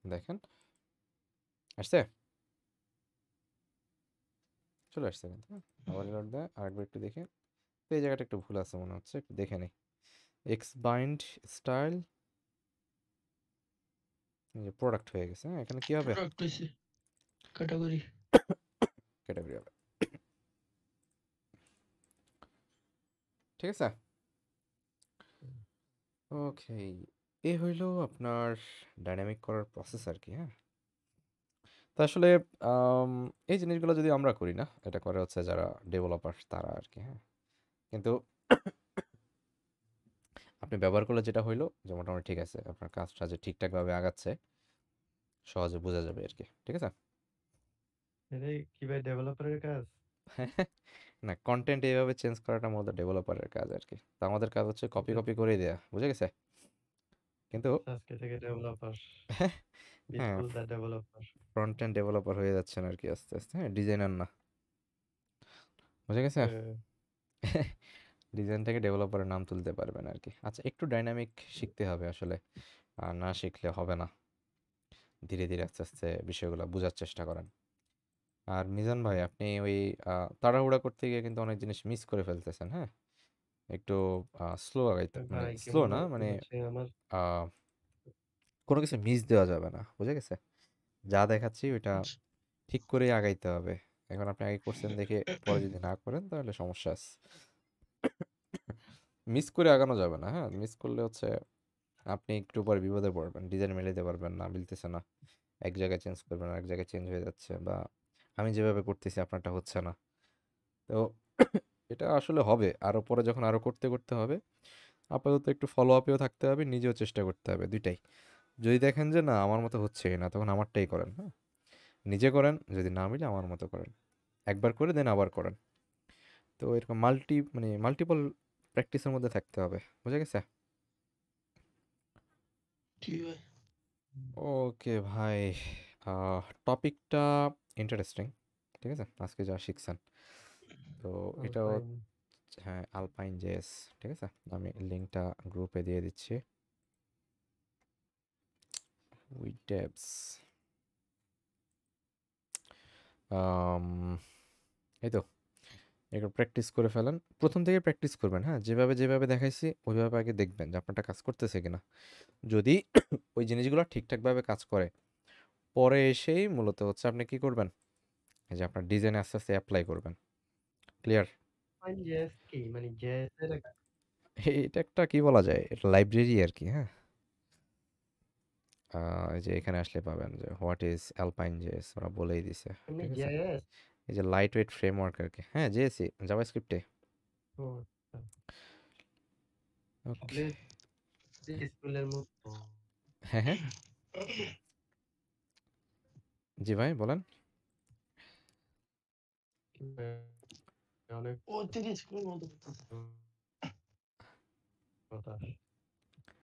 দেখেন। আসছে? চলে আসছে কিন্তু হ্যাঁ। আবার এবার দেয়। আরেকবার একটু দেখে। তো এই জায়গাটা একটু ভুল আছে মনে হচ্ছে একটু দেখে নেই। এক্স বাইন্ড স্টাইল প্রোডাক্ট হয়ে গেছে হ্যাঁ এখানে কি হবে? ক্যাটাগরি ক্যাটাগরি হবে। ঠিক আছে? ওকে এ হইল আপনার ডাইনামিক করার প্রসেস আর কি হ্যাঁ? তো আসলে এই জিনিসগুলো যদি আমরা করি না এটা করে হচ্ছে যারা ডেভেলপার তারা আর কি হ্যাঁ? কিন্তু আপনি ব্যবহার করলে যেটা হইল যে মোটামুটি ঠিক আছে আপনার কাজটা যে ঠিকঠাকভাবে আগাচ্ছে সহজে বোঝা যাবে আর কি ঠিক আছে? কি ভাই ডেভেলপারের কাজ? [LAUGHS] না কন্টেন্ট এইভাবে চেঞ্জ করাটা মূলত ডেভেলপারের কাজ আর কি তো আমাদের কাজ হচ্ছে কপি কপি করে দেয়া বুঝে গেছে? কিন্তু আজকে থেকে ডেভেলপার হ্যাঁ ডেভেলপার ফ্রন্ট এন্ড ডেভেলপার হয়ে যাচ্ছেন আর কি আস্তে আস্তে হ্যাঁ ডিজাইনার না। বুঝে গেছে? [LAUGHS] ডিজাইন থেকে ডেভেলপারের নাম তুলতে পারবেন আর কি আচ্ছা একটু ডাইনামিক শিখতে হবে আসলে। আর না শিখলে হবে না। ধীরে, ধীরে আস্তে, আস্তে বিষয়গুলা বুঝার চেষ্টা করেন। আর মিজান ভাই আপনি ওই তাড়াহুড়া করতে গিয়ে কিন্তু অনেক জিনিস মিস করে ফেলতেছেন, হ্যাঁ? একটু স্লো আগাইতে মানে ভাই স্লো কেমন না মানে হচ্ছে আমার আ কোনো কিছু মিস দেওয়া যাবে না। বুঝা গেছে? যা দেখাচ্ছি ওইটা আচ্ছা। ঠিক করেই আগাইতে হবে। এখন আপনি আগে করছেন দেখে পরে যদি না করেন তাহলে সমস্যা আছে। মিস করে আগানো যাবে না, হ্যাঁ? মিস করলে হচ্ছে আপনি একটু পরে বিপদে পড়বেন। ডিজাইন মিলাইতে পারবেন না, মিলতেছে না। এক জায়গায় চেঞ্জ করবেন, এক জায়গায় চেঞ্জ হয়ে যাচ্ছে বা আমি যেভাবে করতেছি আপনারটা হচ্ছে না। তো এটা আসলে হবে। আরও পরে যখন আরও করতে, করতে হবে, আপাতত একটু ফলো আপেও থাকতে হবে, নিজেও চেষ্টা করতে হবে, ২ টাই। যদি দেখেন যে না আমার মতো হচ্ছেই না তখন আমারটাই করেন, হ্যাঁ? নিজে করেন, যদি না মিলে আমার মতো করেন। একবার করে দেন আবার করেন। তো এরকম মাল্টি মানে মাল্টিপল প্র্যাকটিসের মধ্যে থাকতে হবে। বুঝা গেছে? ওকে ভাই। টপিকটা ইন্টারেস্টিং। ঠিক আছে? আজকে যা শিখছেন। তো এটাও হ্যাঁ, আলপাইন জেএস। ঠিক আছে? আমি লিঙ্কটা গ্রুপে দিয়ে দিচ্ছি। উইথ। এই তো। এগুলো প্র্যাকটিস করে ফেলেন। প্রথম থেকে প্র্যাকটিস করবেন, হ্যাঁ? যেভাবে, যেভাবে দেখাইছি ওইভাবে আগে দেখবেন যে আপনারটা কাজ করতেছে কিনা। যদি ওই জিনিসগুলো ঠিকঠাকভাবে কাজ করে, পরে এসেই মূলত হচ্ছে আপনি কি করবেন? এই যে আপনার ডিজাইন আস্তে, আস্তে এপ্লাই করবেন। ক্লিয়ার? জেএস? মানে জেএস এটা একটা কি বলা যায়? এটা লাইব্রেরি আর কি হ্যাঁ? যে এখানে আসলে পাবেন যে হোয়াট ইজ অ্যালপাইন জেএস ওরা বলেই দিছে। এই যে লাইট ওয়েট ফ্রেমওয়ার্ক আর কি হ্যাঁ, জেএসই জাভাস্ক্রিপ্টে। ওকে। হ্যাঁ, হ্যাঁ? [LAUGHS] জি ভাই বলেন। অনেক